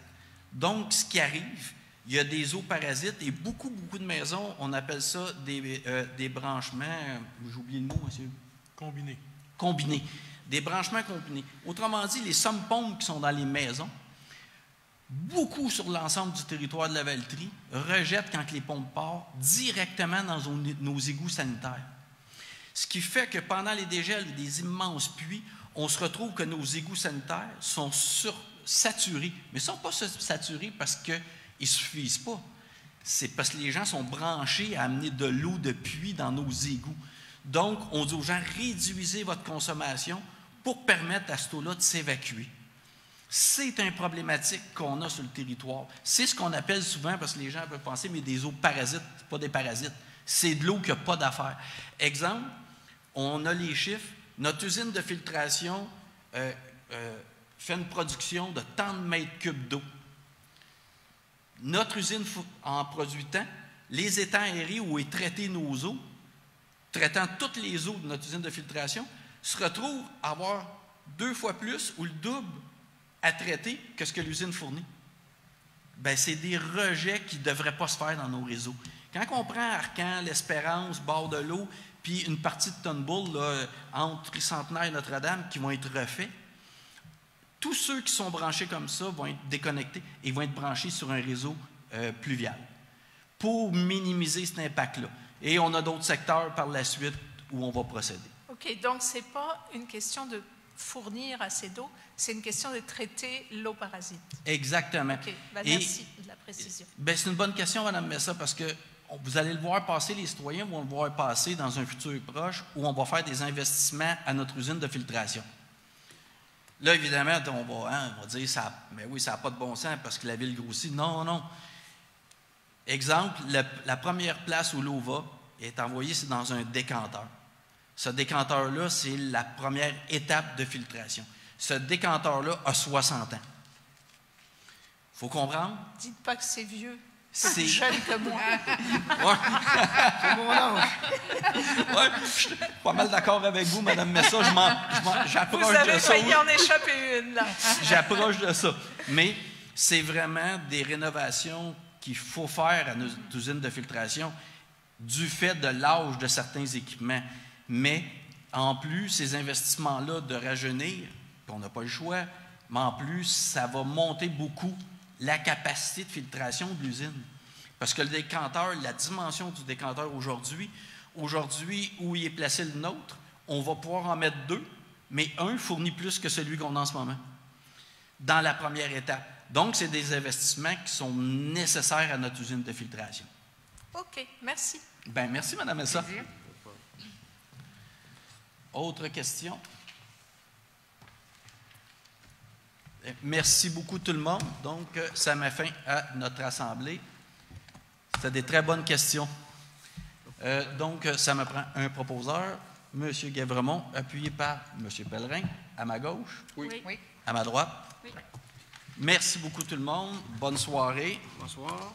Donc, ce qui arrive, il y a des eaux parasites et beaucoup, beaucoup de maisons, on appelle ça des, euh, des branchements, euh, j'ai oublié le mot, monsieur Combiné. combinés, des branchements combinés. Autrement dit, les sommes pompes qui sont dans les maisons, beaucoup sur l'ensemble du territoire de la Valtrie, rejettent quand les pompes partent directement dans nos- égouts sanitaires. Ce qui fait que pendant les dégels et des immenses puits, on se retrouve que nos égouts sanitaires sont sur- saturés. Mais ils ne sont pas sa- saturés parce qu'ils ne suffisent pas. C'est parce que les gens sont branchés à amener de l'eau de puits dans nos égouts. Donc, on dit aux gens, réduisez votre consommation pour permettre à cette eau-là de s'évacuer. C'est un problématique qu'on a sur le territoire. C'est ce qu'on appelle souvent, parce que les gens peuvent penser, mais des eaux parasites, pas des parasites. C'est de l'eau qui n'a pas d'affaires. Exemple, on a les chiffres. Notre usine de filtration euh, euh, fait une production de tant de mètres cubes d'eau. Notre usine en produit tant, les étangs aérés où est traité nos eaux, traitant toutes les eaux de notre usine de filtration, se retrouvent à avoir deux fois plus ou le double à traiter que ce que l'usine fournit. Ben, c'est des rejets qui ne devraient pas se faire dans nos réseaux. Quand on prend Arcan, l'Espérance, Bord de l'eau, puis une partie de Turnbull, là, entre Tricentenaire et Notre-Dame, qui vont être refaits, tous ceux qui sont branchés comme ça vont être déconnectés et vont être branchés sur un réseau euh, pluvial pour minimiser cet impact-là. Et on a d'autres secteurs par la suite où on va procéder. OK, donc ce n'est pas une question de fournir assez d'eau, c'est une question de traiter l'eau parasite. Exactement. OK, ben, Et- merci de la précision. Ben, c'est une bonne question, Mme Messa, parce que vous allez le voir passer, les citoyens vont le voir passer dans un futur proche où on va faire des investissements à notre usine de filtration. Là, évidemment, on va, hein, on va dire, ça, mais oui, ça n'a pas de bon sens parce que la ville grossit. Non, non. Exemple, le- la première place où l'eau va est envoyée, c'est dans un décanteur. Ce décanteur-là, c'est la première étape de filtration. Ce décanteur-là a 60 ans. Faut comprendre, Dites pas que c'est vieux. C'est- jeune que moi. Ouais. C'est mon âge. Ouais, je suis pas mal d'accord avec vous, Madame Messa. Je m'en- je m'en- Vous J'approche avez de ça. failli en échapper une, là. J'approche de ça. Mais c'est vraiment des rénovations qu'il faut faire à nos usines de filtration du fait de l'âge de certains équipements. Mais en plus, ces investissements-là de rajeunir, puis on n'a pas le choix, mais en plus, ça va monter beaucoup la capacité de filtration de l'usine. Parce que le décanteur, la dimension du décanteur aujourd'hui, aujourd'hui où il est placé le nôtre, on va pouvoir en mettre deux, mais un fournit plus que celui qu'on a en ce moment dans la première étape. Donc, c'est des investissements qui sont nécessaires à notre usine de filtration. OK, merci. Ben, merci, Mme Essa. Autre question? Euh, Merci beaucoup tout le monde. Donc, euh, ça met fin à notre assemblée. C'était des très bonnes questions. Euh, donc, euh, ça me prend un proposeur, M. Guévremont, appuyé par M. Pellerin, à ma gauche. Oui. Oui. À ma droite. Merci beaucoup tout le monde. Bonne soirée. Bonsoir.